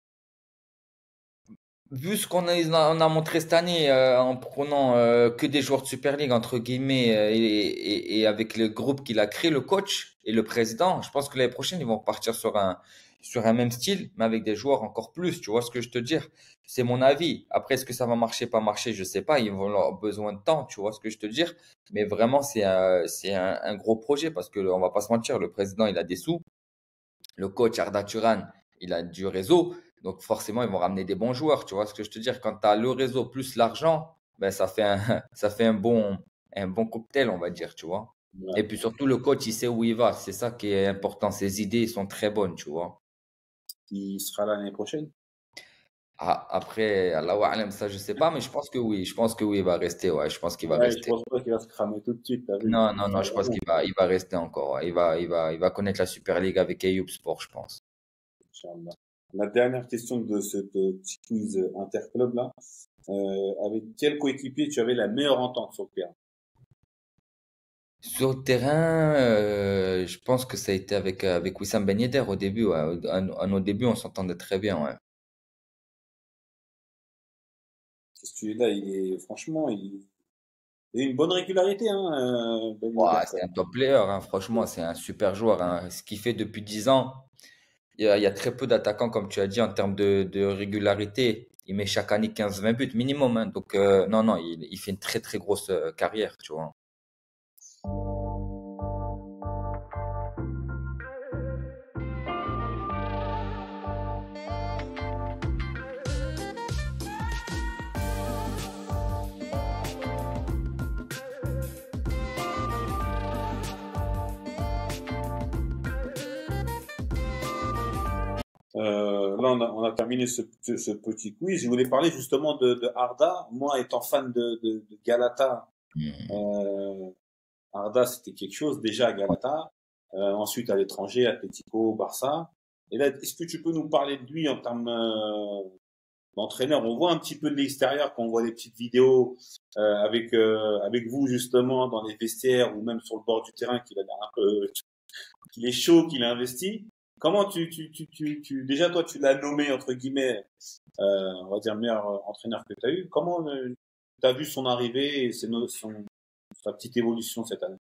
Vu ce qu'on a, on a montré cette année euh, en prenant euh, que des joueurs de Super League, entre guillemets, et, et, avec le groupe qu'il a créé, le coach et le président, je pense que l'année prochaine, ils vont partir sur un, sur un même style, mais avec des joueurs encore plus. Tu vois ce que je te dire? C'est mon avis. Après, est-ce que ça va marcher, pas marcher Je sais pas. Ils vont avoir besoin de temps. Tu vois ce que je te dire Mais vraiment, c'est un, c'est un, un, gros projet parce que on va pas se mentir, le président, il a des sous. Le coach Arda Turan, il a du réseau. Donc forcément, ils vont ramener des bons joueurs. Tu vois ce que je te dire Quand tu as le réseau plus l'argent, ben, ça fait un, ça fait un bon, un bon cocktail, on va dire, tu vois. Et puis surtout, le coach, il sait où il va. C'est ça qui est important. Ses idées sont très bonnes, tu vois. Il sera l'année prochaine ah, Après, Allah ça, je sais pas, mais je pense que oui. Je pense que oui, il va rester. Ouais, je pense qu'il va rester. Je pense pas qu'il va se cramer tout de suite. Non, non, non, je pense qu'il va, il va rester encore. Il, va, il, va, il va connaître la Super League avec Ayoub Sport, je pense. La dernière question de ce petit quiz interclub là. Euh, avec quel coéquipier tu avais la meilleure entente sur le terrain? Sur le terrain, euh, je pense que ça a été avec avec Wissam Ben Yedder au début. À, nos débuts, on s'entendait très bien. Ouais. Celui-là, il est franchement, il, a une bonne régularité. Hein, euh, c'est un top player, hein, franchement, c'est un super joueur. Hein. Ce qu'il fait depuis 10 ans, il y, a, très peu d'attaquants, comme tu as dit, en termes de, régularité. Il met chaque année 15-20 buts minimum. Hein. Donc, euh, non, non, il, il, fait une très, très grosse euh, carrière, tu vois. Euh, là, on a, on a terminé ce, ce, petit quiz. Je voulais parler justement de, de Arda. Moi, étant fan de, de, de Galata, mmh. euh, Arda, c'était quelque chose déjà à Galata. Euh, ensuite, à l'étranger, Atletico, Barça. Et là, est-ce que tu peux nous parler de lui en termes euh, d'entraîneur? On voit un petit peu de l'extérieur quand on voit les petites vidéos euh, avec euh, avec vous justement dans les vestiaires ou même sur le bord du terrain qu'il a un peu qu'il est chaud, qu'il a investi. Comment tu, tu, tu, tu, déjà toi tu l'as nommé entre guillemets, euh, on va dire meilleur euh, entraîneur que tu as eu. Comment euh, tu as vu son arrivée et ses, son, sa petite évolution cette année?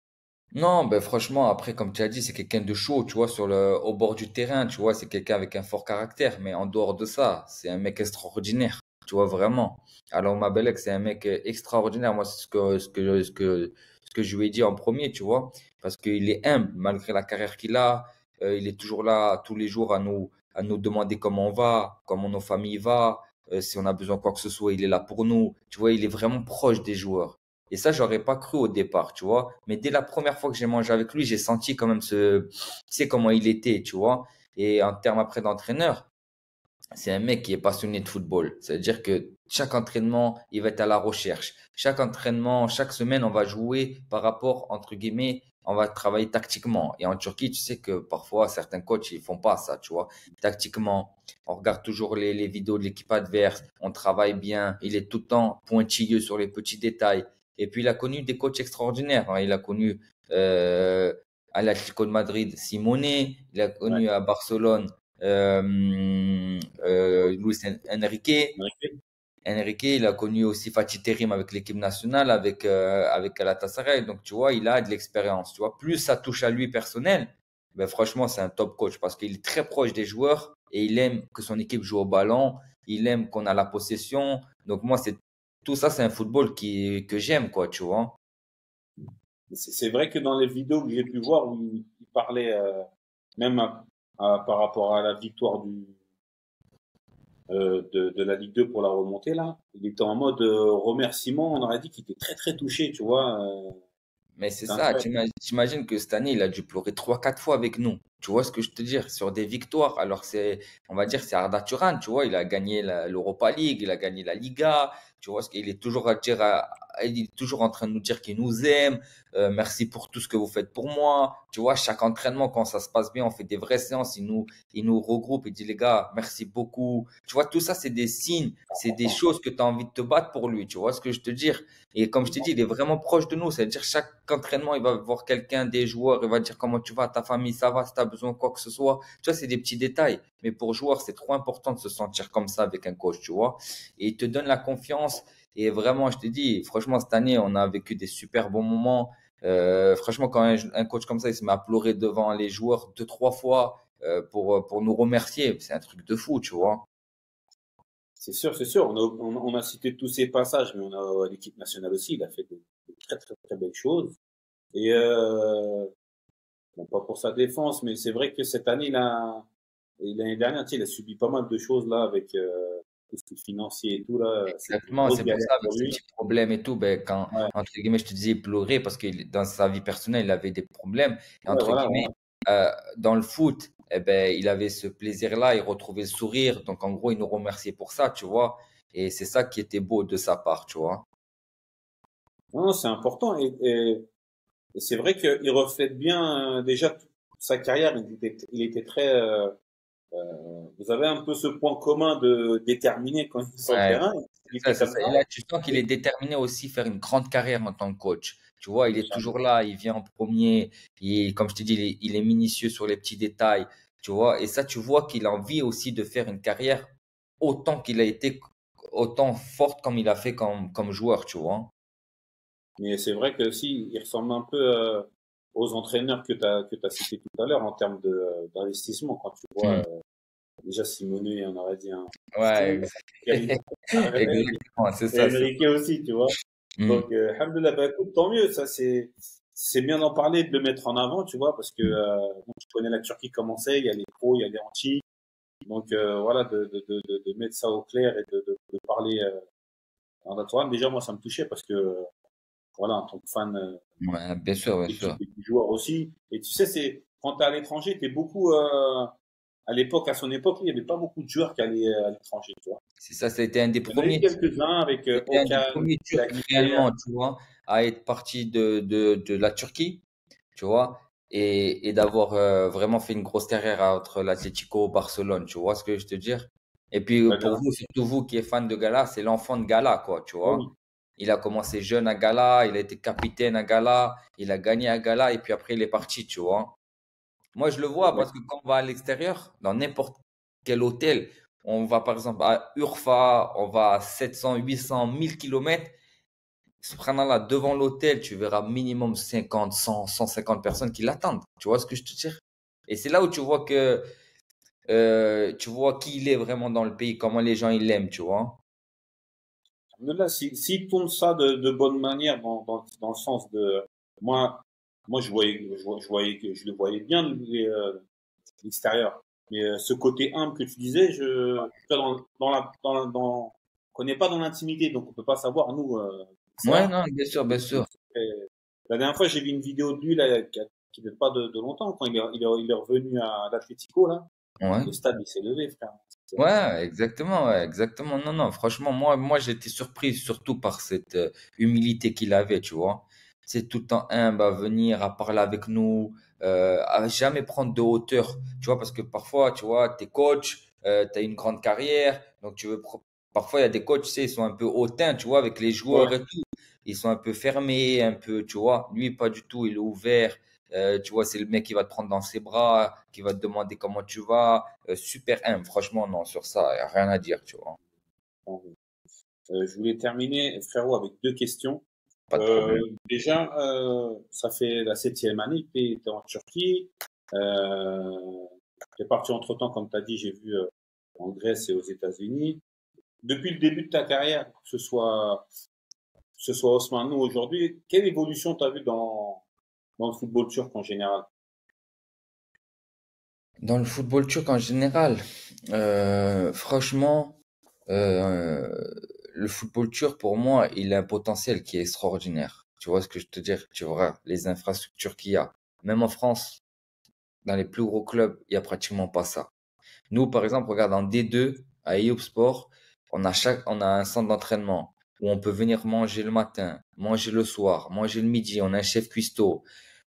Non, ben franchement après comme tu as dit c'est quelqu'un de chaud, tu vois sur le au bord du terrain, tu vois c'est quelqu'un avec un fort caractère, mais en dehors de ça c'est un mec extraordinaire, tu vois vraiment. Alors Mabelek c'est un mec extraordinaire, moi c'est ce que ce que ce que ce que je lui ai dit en premier, tu vois, parce qu'il est humble malgré la carrière qu'il a euh, il est toujours là tous les jours à nous, à nous demander comment on va, comment nos familles vont. Euh, si on a besoin de quoi que ce soit, il est là pour nous. Tu vois, il est vraiment proche des joueurs. Et ça, j'aurais pas cru au départ, tu vois. Mais dès la première fois que j'ai mangé avec lui, j'ai senti quand même ce, tu sais comment il était, tu vois. Et en termes après d'entraîneur, c'est un mec qui est passionné de football. C'est-à-dire que chaque entraînement, il va être à la recherche. Chaque entraînement, chaque semaine, on va jouer par rapport, entre guillemets, on va travailler tactiquement. Et en Turquie, tu sais que parfois, certains coachs, ils font pas ça, tu vois. Tactiquement, on regarde toujours les, les vidéos de l'équipe adverse, on travaille bien, il est tout le temps pointilleux sur les petits détails. Et puis, il a connu des coachs extraordinaires. Hein. Il a connu euh, à l'Atlético de Madrid Simone, il a connu à Barcelone euh, euh, Luis Enrique. Enrique, il a connu aussi Fatih Terim avec l'équipe nationale, avec euh, avec Galatasaray. Donc tu vois, il a de l'expérience. Tu vois, plus ça touche à lui personnel, ben franchement, c'est un top coach parce qu'il est très proche des joueurs et il aime que son équipe joue au ballon. Il aime qu'on a la possession. Donc moi, c'est tout ça, c'est un football qui que j'aime, quoi. Tu vois. C'est vrai que dans les vidéos que j'ai pu voir où il, parlait euh, même par rapport à la victoire du euh, de, de, la Ligue 2 pour la remontée là. Il était en mode euh, remerciement. On aurait dit qu'il était très très touché, tu vois. Euh. Mais c'est ça, j'imagine que cette année, il a dû pleurer trois, quatre fois avec nous. Tu vois ce que je te dire? Sur des victoires. Alors, c'est, on va dire, c'est Arda Turan, tu vois. Il a gagné l'Europa League, il a gagné la Liga. Tu vois, ce qu'il est toujours à dire à, il est toujours en train de nous dire qu'il nous aime. Euh, merci pour tout ce que vous faites pour moi. Tu vois, chaque entraînement, quand ça se passe bien, on fait des vraies séances. Il nous, il nous regroupe et dit, les gars, merci beaucoup. Tu vois, tout ça, c'est des signes, c'est des choses que tu as envie de te battre pour lui. Tu vois ce que je te dire? Et comme je t'ai dit, il est vraiment proche de nous. C'est-à-dire, chaque entraînement, il va voir quelqu'un, des joueurs, il va dire comment tu vas, ta famille, ça va, si tu as besoin de quoi que ce soit. Tu vois, c'est des petits détails. Mais pour joueur, c'est trop important de se sentir comme ça avec un coach, tu vois? Et il te donne la confiance. Et vraiment, je te dis, franchement, cette année, on a vécu des super bons moments. Euh, franchement, quand un, coach comme ça, il se met à pleurer devant les joueurs deux, trois fois euh, pour, pour nous remercier, c'est un truc de fou, tu vois. C'est sûr, c'est sûr. On a, on, a, cité tous ces passages, mais on a l'équipe nationale aussi. Il a fait de, très, très, très belles choses. Et euh, bon, pas pour sa défense, mais c'est vrai que cette année, l'année dernière, il a subi pas mal de choses là avec euh, tout ce financier et tout là. Exactement, c'est pour ça avec ces petits problèmes et tout. Ben, quand entre guillemets, je te disais pleurer parce que dans sa vie personnelle, il avait des problèmes. entre guillemets, euh, dans le foot, eh ben, il avait ce plaisir-là, il retrouvait le sourire. Donc en gros, il nous remerciait pour ça, tu vois. Et c'est ça qui était beau de sa part, tu vois. Non, c'est important et, et, c'est vrai qu'il reflète bien euh, déjà sa carrière. Il était, il était très euh, euh, vous avez un peu ce point commun de déterminer quand il est sur le terrain. Et là, tu sens qu'il est déterminé aussi faire une grande carrière en tant que coach. Tu vois, il est toujours là, il vient en premier. Et comme je te dis, il est, minutieux sur les petits détails. Tu vois, et ça, tu vois qu'il a envie aussi de faire une carrière autant qu'il a été, autant forte comme il a fait comme, comme joueur, tu vois. Mais c'est vrai que si, il ressemble un peu euh, aux entraîneurs que tu as, que as cités tout à l'heure en termes d'investissement. Quand tu vois, mmh. euh, déjà Simone, on aurait dit un. Ouais, exactement, c'est ça. américain aussi, tu vois. Mmh. Donc, euh, bah, tant mieux, ça c'est. C'est bien d'en parler, de le mettre en avant, tu vois, parce que euh, tu connais la Turquie comment c'est, il y a les pros, il y a les anti. Donc euh, voilà, de, de, de, de, mettre ça au clair et de, parler euh, en Déjà, moi, ça me touchait parce que voilà, en tant que fan. Euh, ouais, bien sûr, bien sûr. Et joueur aussi. Et tu sais, c'est quand tu es à l'étranger, tu es beaucoup. Euh, à l'époque, à son époque, il n'y avait pas beaucoup de joueurs qui allaient euh, à l'étranger, tu vois. C'est ça, ça a été un des premiers. quelques-uns avec euh, un des premiers Turcs réellement, tu vois, à être parti de, de, de la Turquie, tu vois, et, et d'avoir euh, vraiment fait une grosse carrière entre l'Atlético Barcelone, tu vois ce que je te dire? Et puis pour vous, surtout vous qui êtes fan de Gala, c'est l'enfant de Gala, quoi, tu vois? Il a commencé jeune à Gala, il a été capitaine à Gala, il a gagné à Gala et puis après il est parti, tu vois. Moi, je le vois parce que quand on va à l'extérieur, dans n'importe quel hôtel, on va par exemple à Urfa, on va à 700, 800, 1000 km. là devant l'hôtel, tu verras minimum 50, 100, 150 personnes qui l'attendent. Tu vois ce que je te dis Et c'est là où tu vois que euh, tu vois qui il est vraiment dans le pays, comment les gens ils l'aiment, tu vois là, s'il si, tourne ça de, de bonne manière, dans, dans, dans, le sens de, moi, moi, je voyais, je, je voyais que je le voyais bien euh, l'extérieur. Mais euh, ce côté humble que tu disais, je, dans, dans la, dans, dans, on n'est pas dans l'intimité, donc on peut pas savoir nous. Euh, ouais, non, bien sûr, bien sûr. la dernière fois, j'ai vu une vidéo de lui là, qui, qui date pas de, de, longtemps, quand il est, il est, il est revenu à l'Atlético là. Ouais. Le stade, il s'est levé, frère. Ouais, exactement, ouais, exactement. Non, non, franchement, moi, moi, j'étais surpris surtout par cette euh, humilité qu'il avait, tu vois. C'est tout le temps humble à venir, à parler avec nous, euh, à jamais prendre de hauteur, tu vois, parce que parfois, tu vois, t'es coach, euh, t'as une grande carrière, donc tu veux, parfois, il y a des coachs, tu sais, ils sont un peu hautains, tu vois, avec les joueurs et tout. Ils sont un peu fermés, un peu, tu vois. Lui, pas du tout, il est ouvert. Euh, tu vois, c'est le mec qui va te prendre dans ses bras, qui va te demander comment tu vas. Euh, super humble, franchement, non, sur ça, il n'y a rien à dire, tu vois. Euh, je voulais terminer, frérot, avec deux questions. déjà, ça fait la septième année que tu es, en Turquie. tu es parti entre-temps, comme tu as dit, j'ai vu en Grèce et aux États-Unis. Depuis le début de ta carrière, que ce soit, que ce soit Osman ou aujourd'hui, quelle évolution tu as vu dans, dans le football turc en général Dans le football turc en général, euh, franchement, euh, le football turc pour moi, il a un potentiel qui est extraordinaire. Tu vois ce que je te dire? Tu vois les infrastructures qu'il y a. Même en France, dans les plus gros clubs, il y a pratiquement pas ça. Nous, par exemple, regarde en D2 à Eop Sport, on a chaque, on a un centre d'entraînement où on peut venir manger le matin, manger le soir, manger le midi. On a un chef cuistot.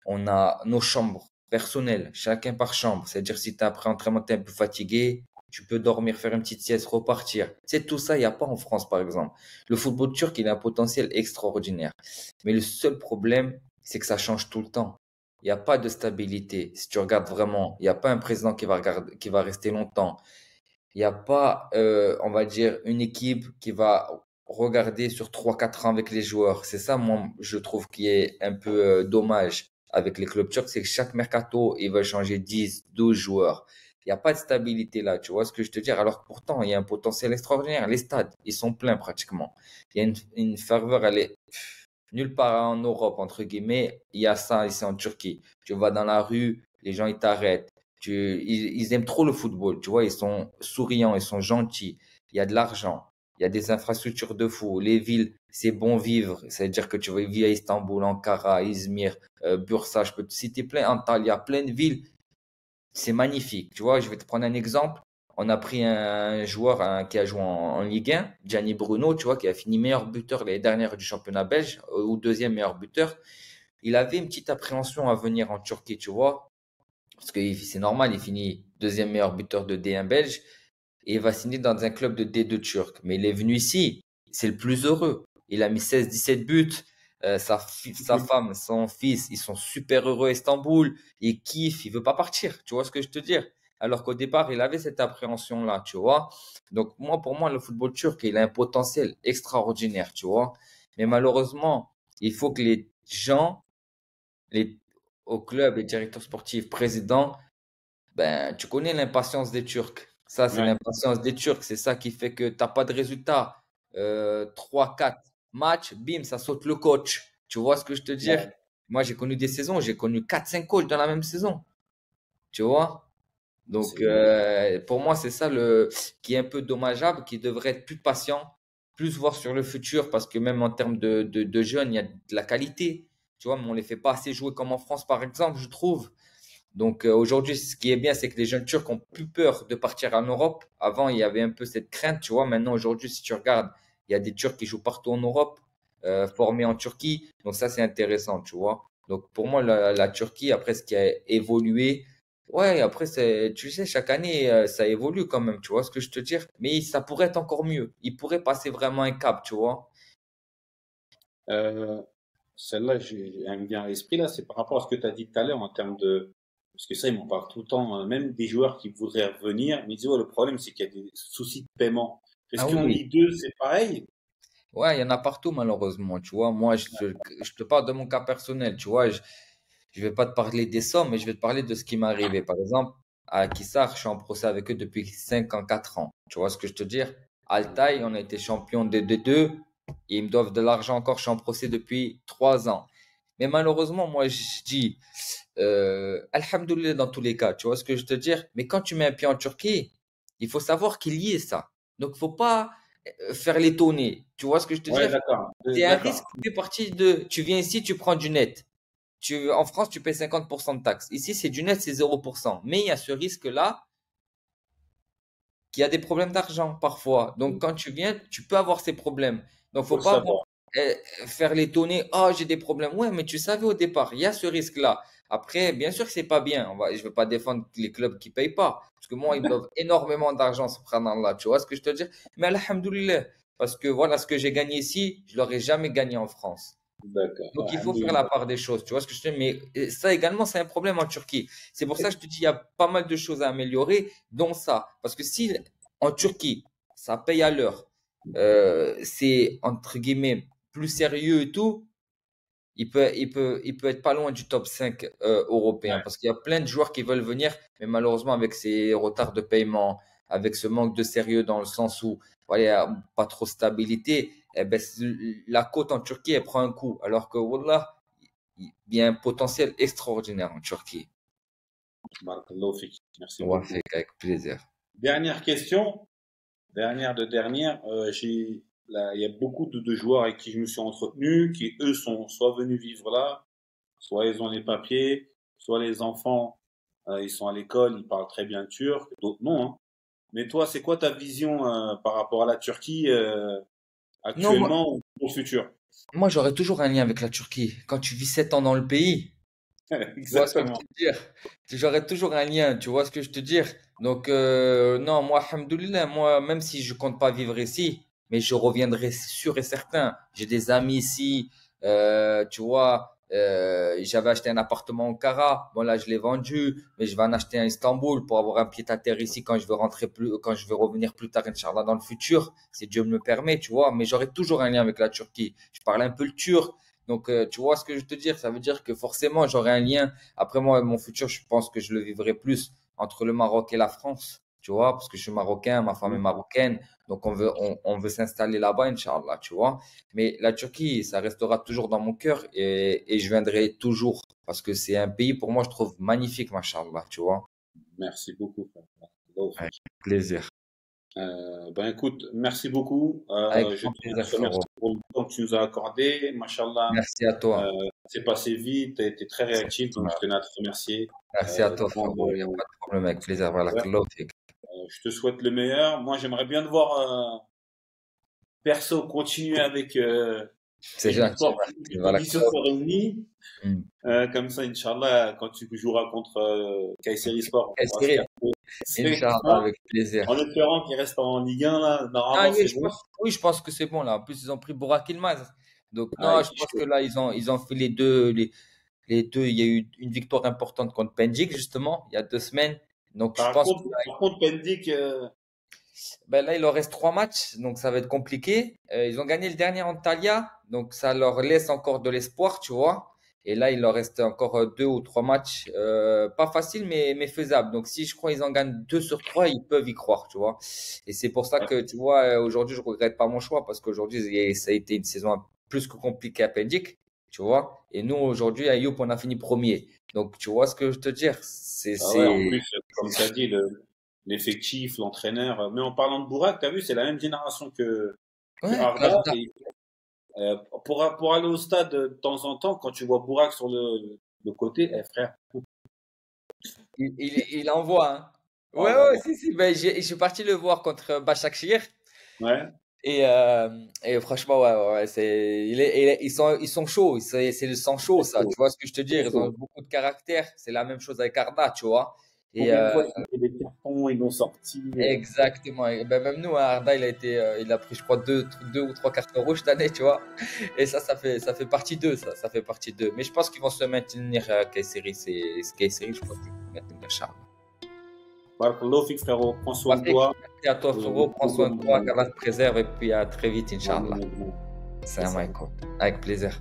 On a nos chambres personnelles, chacun par chambre. C'est-à-dire si tu après entraînement, tu es un peu fatigué, tu peux dormir, faire une petite sieste, repartir. C'est tout ça, il n'y a pas en France, par exemple. Le football turc, il a un potentiel extraordinaire. Mais le seul problème, c'est que ça change tout le temps. Il n'y a pas de stabilité. Si tu regardes vraiment, il n'y a pas un président qui va, rester longtemps. Il n'y a pas, euh, on va dire, une équipe qui va regarder sur 3-4 ans avec les joueurs. C'est ça, moi, je trouve qui est un peu euh, dommage avec les clubs turcs, c'est que chaque mercato, il va changer 10, 12 joueurs. Il n'y a pas de stabilité là, tu vois ce que je te dire? Alors que pourtant, il y a un potentiel extraordinaire. Les stades, ils sont pleins pratiquement. Il y a une, une ferveur, elle est nulle part en Europe, entre guillemets. Il y a ça ici en Turquie. Tu vas dans la rue, les gens, ils t'arrêtent. Tu, ils, ils aiment trop le football, tu vois, ils sont souriants, ils sont gentils. Il y a de l'argent il y a des infrastructures de fou. Les villes, c'est bon vivre. C'est-à-dire que tu vas vivre à Istanbul, Ankara, Izmir, euh, Bursa, je peux te citer plein, Antalya, plein de villes. C'est magnifique. Tu vois, je vais te prendre un exemple. On a pris un joueur qui a joué en, Ligue 1, Gianni Bruno, tu vois, qui a fini meilleur buteur l'année dernière du championnat belge, euh, ou deuxième meilleur buteur. Il avait une petite appréhension à venir en Turquie, tu vois, parce que c'est normal, il finit deuxième meilleur buteur de D1 belge et va signer dans un club de D2 turc. Mais il est venu ici, c'est le plus heureux. Il a mis 16-17 buts. Euh, sa, sa femme, son fils, ils sont super heureux à Istanbul. Il kiffe, il veut pas partir. Tu vois ce que je te dis Alors qu'au départ, il avait cette appréhension-là, tu vois. Donc, moi, pour moi, le football turc, il a un potentiel extraordinaire, tu vois. Mais malheureusement, il faut que les gens, les, au club, les directeurs sportifs, présidents, ben, tu connais l'impatience des Turcs. Ça, c'est l'impatience des Turcs. C'est ça qui fait que tu n'as pas de résultat. Euh, 3-4 matchs, bim, ça saute le coach. Tu vois ce que je te dis? Moi, j'ai connu des saisons, j'ai connu 4-5 coachs dans la même saison. Tu vois? Donc, euh, pour moi, c'est ça le qui est un peu dommageable, qui devrait être plus patient, plus voir sur le futur, parce que même en termes de, de, de jeunes, il y a de la qualité. Tu vois, mais on ne les fait pas assez jouer comme en France, par exemple, je trouve. Donc euh, aujourd'hui, ce qui est bien, c'est que les jeunes Turcs ont plus peur de partir en Europe. Avant, il y avait un peu cette crainte, tu vois. Maintenant, aujourd'hui, si tu regardes, il y a des Turcs qui jouent partout en Europe, euh, formés en Turquie. Donc ça, c'est intéressant, tu vois. Donc pour moi, la, Turquie, après ce qui a évolué, ouais, après, tu sais, chaque année, euh, ça évolue quand même, tu vois ce que je te dis. Mais ça pourrait être encore mieux. Il pourrait passer vraiment un cap, tu vois. celle-là, j'ai un bien l'esprit, là, c'est par rapport à ce que tu as dit tout à l'heure en termes de, parce que ça, ils m'en parlent tout le temps. Hein. Même des joueurs qui voudraient revenir, mais ils disent, le problème, c'est qu'il y a des soucis de paiement. Est-ce ah que oui. Ligue 2, c'est pareil? Ouais, il y en a partout, malheureusement. Tu vois, moi, je, te parle de mon cas personnel. Tu vois, je ne vais pas te parler des sommes, mais je vais te parler de ce qui m'est arrivé. Par exemple, à Kissar, je suis en procès avec eux depuis 5 ans, 4 ans. Tu vois ce que je te dis Altaï, on a été champion de D2. Ils me doivent de l'argent encore. Je suis en procès depuis 3 ans. Mais malheureusement, moi, je dis, euh, Alhamdoulilah dans tous les cas, tu vois ce que je te dire? Mais quand tu mets un pied en Turquie, il faut savoir qu'il y est ça. Donc, il faut pas euh, faire l'étonner. Tu vois ce que je te ouais, dire? C'est un risque qui fait partie de... Tu viens ici, tu prends du net. Tu, en France, tu payes 50% de taxes. Ici, c'est du net, c'est 0%. Mais il y a ce risque-là qu'il y a des problèmes d'argent parfois. Donc, quand tu viens, tu peux avoir ces problèmes. Donc, faut, faut pas euh, faire l'étonner. Oh, j'ai des problèmes. Ouais, mais tu savais au départ, il y a ce risque-là. Après, bien sûr que c'est pas bien. On va, je veux pas défendre les clubs qui payent pas. Parce que moi, ils doivent énormément d'argent, là. Tu vois ce que je te dis? Mais alhamdoulilah. Parce que voilà, ce que j'ai gagné ici, je l'aurais jamais gagné en France. Donc, il faut faire la part des choses. Tu vois ce que je te dis? Mais ça également, c'est un problème en Turquie. C'est pour ça que je te dis, il y a pas mal de choses à améliorer, dont ça. Parce que si en Turquie, ça paye à l'heure, euh, c'est entre guillemets plus sérieux et tout, il peut, il peut, il peut être pas loin du top 5 euh, européen parce qu'il y a plein de joueurs qui veulent venir, mais malheureusement avec ces retards de paiement, avec ce manque de sérieux dans le sens où voilà, il n'y a pas trop de stabilité, eh ben, la côte en Turquie elle prend un coup, alors que voilà, il y a un potentiel extraordinaire en Turquie. Merci beaucoup. Avec plaisir. Dernière question, dernière de dernière, euh, j'ai là, il y a beaucoup de, de, joueurs avec qui je me suis entretenu, qui eux sont soit venus vivre là, soit ils ont les papiers, soit les enfants, euh, ils sont à l'école, ils parlent très bien turc, d'autres non. Hein. Mais toi, c'est quoi ta vision euh, par rapport à la Turquie euh, actuellement ou au futur? Moi, j'aurais toujours un lien avec la Turquie. Quand tu vis sept ans dans le pays, Exactement. J'aurais toujours un lien, tu vois ce que je te dire? Donc, euh, non, moi, alhamdoulilah, moi, même si je compte pas vivre ici, mais je reviendrai sûr et certain. J'ai des amis ici, euh, tu vois. Euh, j'avais acheté un appartement au Kara. Bon, là, je l'ai vendu, mais je vais en acheter un à Istanbul pour avoir un pied à terre ici quand je veux rentrer plus, quand je veux revenir plus tard, Inch'Allah, dans le futur, si Dieu me le permet, tu vois. Mais j'aurai toujours un lien avec la Turquie. Je parle un peu le turc. Donc, euh, tu vois ce que je te dire? Ça veut dire que forcément, j'aurai un lien. Après, moi, mon futur, je pense que je le vivrai plus entre le Maroc et la France, tu vois, parce que je suis marocain, ma femme est marocaine, donc on veut, on, on veut s'installer là-bas, Inch'Allah, tu vois. Mais la Turquie, ça restera toujours dans mon cœur et, et je viendrai toujours parce que c'est un pays, pour moi, je trouve magnifique, Inch'Allah, tu vois. Merci beaucoup. Avec plaisir. Euh, ben écoute, merci beaucoup. Euh, je te remercie pour le temps que tu nous as accordé. Machallah. Merci à toi. Euh, c'est passé vite, tu as été très réactif, donc je tenais à te remercier. Merci à toi, frérot. Il n'y a pas de problème, avec plaisir. Voilà, euh, je te souhaite le meilleur. Moi, j'aimerais bien te voir euh, perso continuer avec euh, c'est gentil. Voilà. Mm. Euh, comme ça, Inch'Allah, quand tu joueras contre euh, Kayseri Sport. Kayseri. Inch'Allah, avec plaisir. En espérant qu'il reste en Ligue 1, là, ah, oui, je pense, oui, je pense que c'est bon, là. En plus, ils ont pris Bourak Ilmaz. Donc, ah, non, je pense que là, ils ont, ils ont fait les deux, les, les deux. Il y a eu une victoire importante contre Pendik, justement, il y a deux semaines. Donc, par je pense contre, que, par contre, Pendik, euh, ben là, il leur reste trois matchs, donc ça va être compliqué. Euh, ils ont gagné le dernier en Talia, donc ça leur laisse encore de l'espoir, tu vois. Et là, il leur reste encore euh, deux ou trois matchs, euh, pas facile, mais, mais faisable. Donc, si je crois qu'ils en gagnent deux sur trois, ils peuvent y croire, tu vois. Et c'est pour ça que, tu vois, aujourd'hui, je regrette pas mon choix parce qu'aujourd'hui, ça a été une saison plus que compliquée à Pendik, tu vois. Et nous, aujourd'hui, à Youp, on a fini premier. Donc, tu vois ce que je te dire. C'est, ah ouais, en plus, comme tu as dit, le, l'effectif, l'entraîneur. Mais en parlant de Bourak, tu as vu, c'est la même génération que, ouais, Arda. Euh, pour, pour aller au stade de temps en temps, quand tu vois Bourak sur le, le côté, eh, frère. Il, il, il envoie. Hein. Ouais, oh, ouais, si, si. Ben, je suis parti le voir contre Bachakshir. Ouais. Et, euh, et franchement, ouais, ouais, c'est, il est, ils, sont, ils sont chauds. C'est, c'est le sang chaud, ça. Tu vois ce que je te dis Ils ont beaucoup de caractère. C'est la même chose avec Arda, tu vois. Et euh, fois, des cartons, ils l'ont sorti. Exactement. Et ben, même nous, hein, Arda, il a été, euh, il a pris, je crois, deux, deux ou trois cartons rouges cette année, tu vois. Et ça, ça fait, ça fait partie d'eux, ça, ça fait partie d'eux. Mais je pense qu'ils vont se maintenir à Kayseri, c'est Kayseri, je pense qu'ils vont maintenir Charles. Barakallahu fik, frérot. Prends soin de toi. Merci à toi, frérot. Prends soin de toi. qu'Allah te préserve et puis à très vite, Inch'Allah. Salam alaikum. Avec plaisir.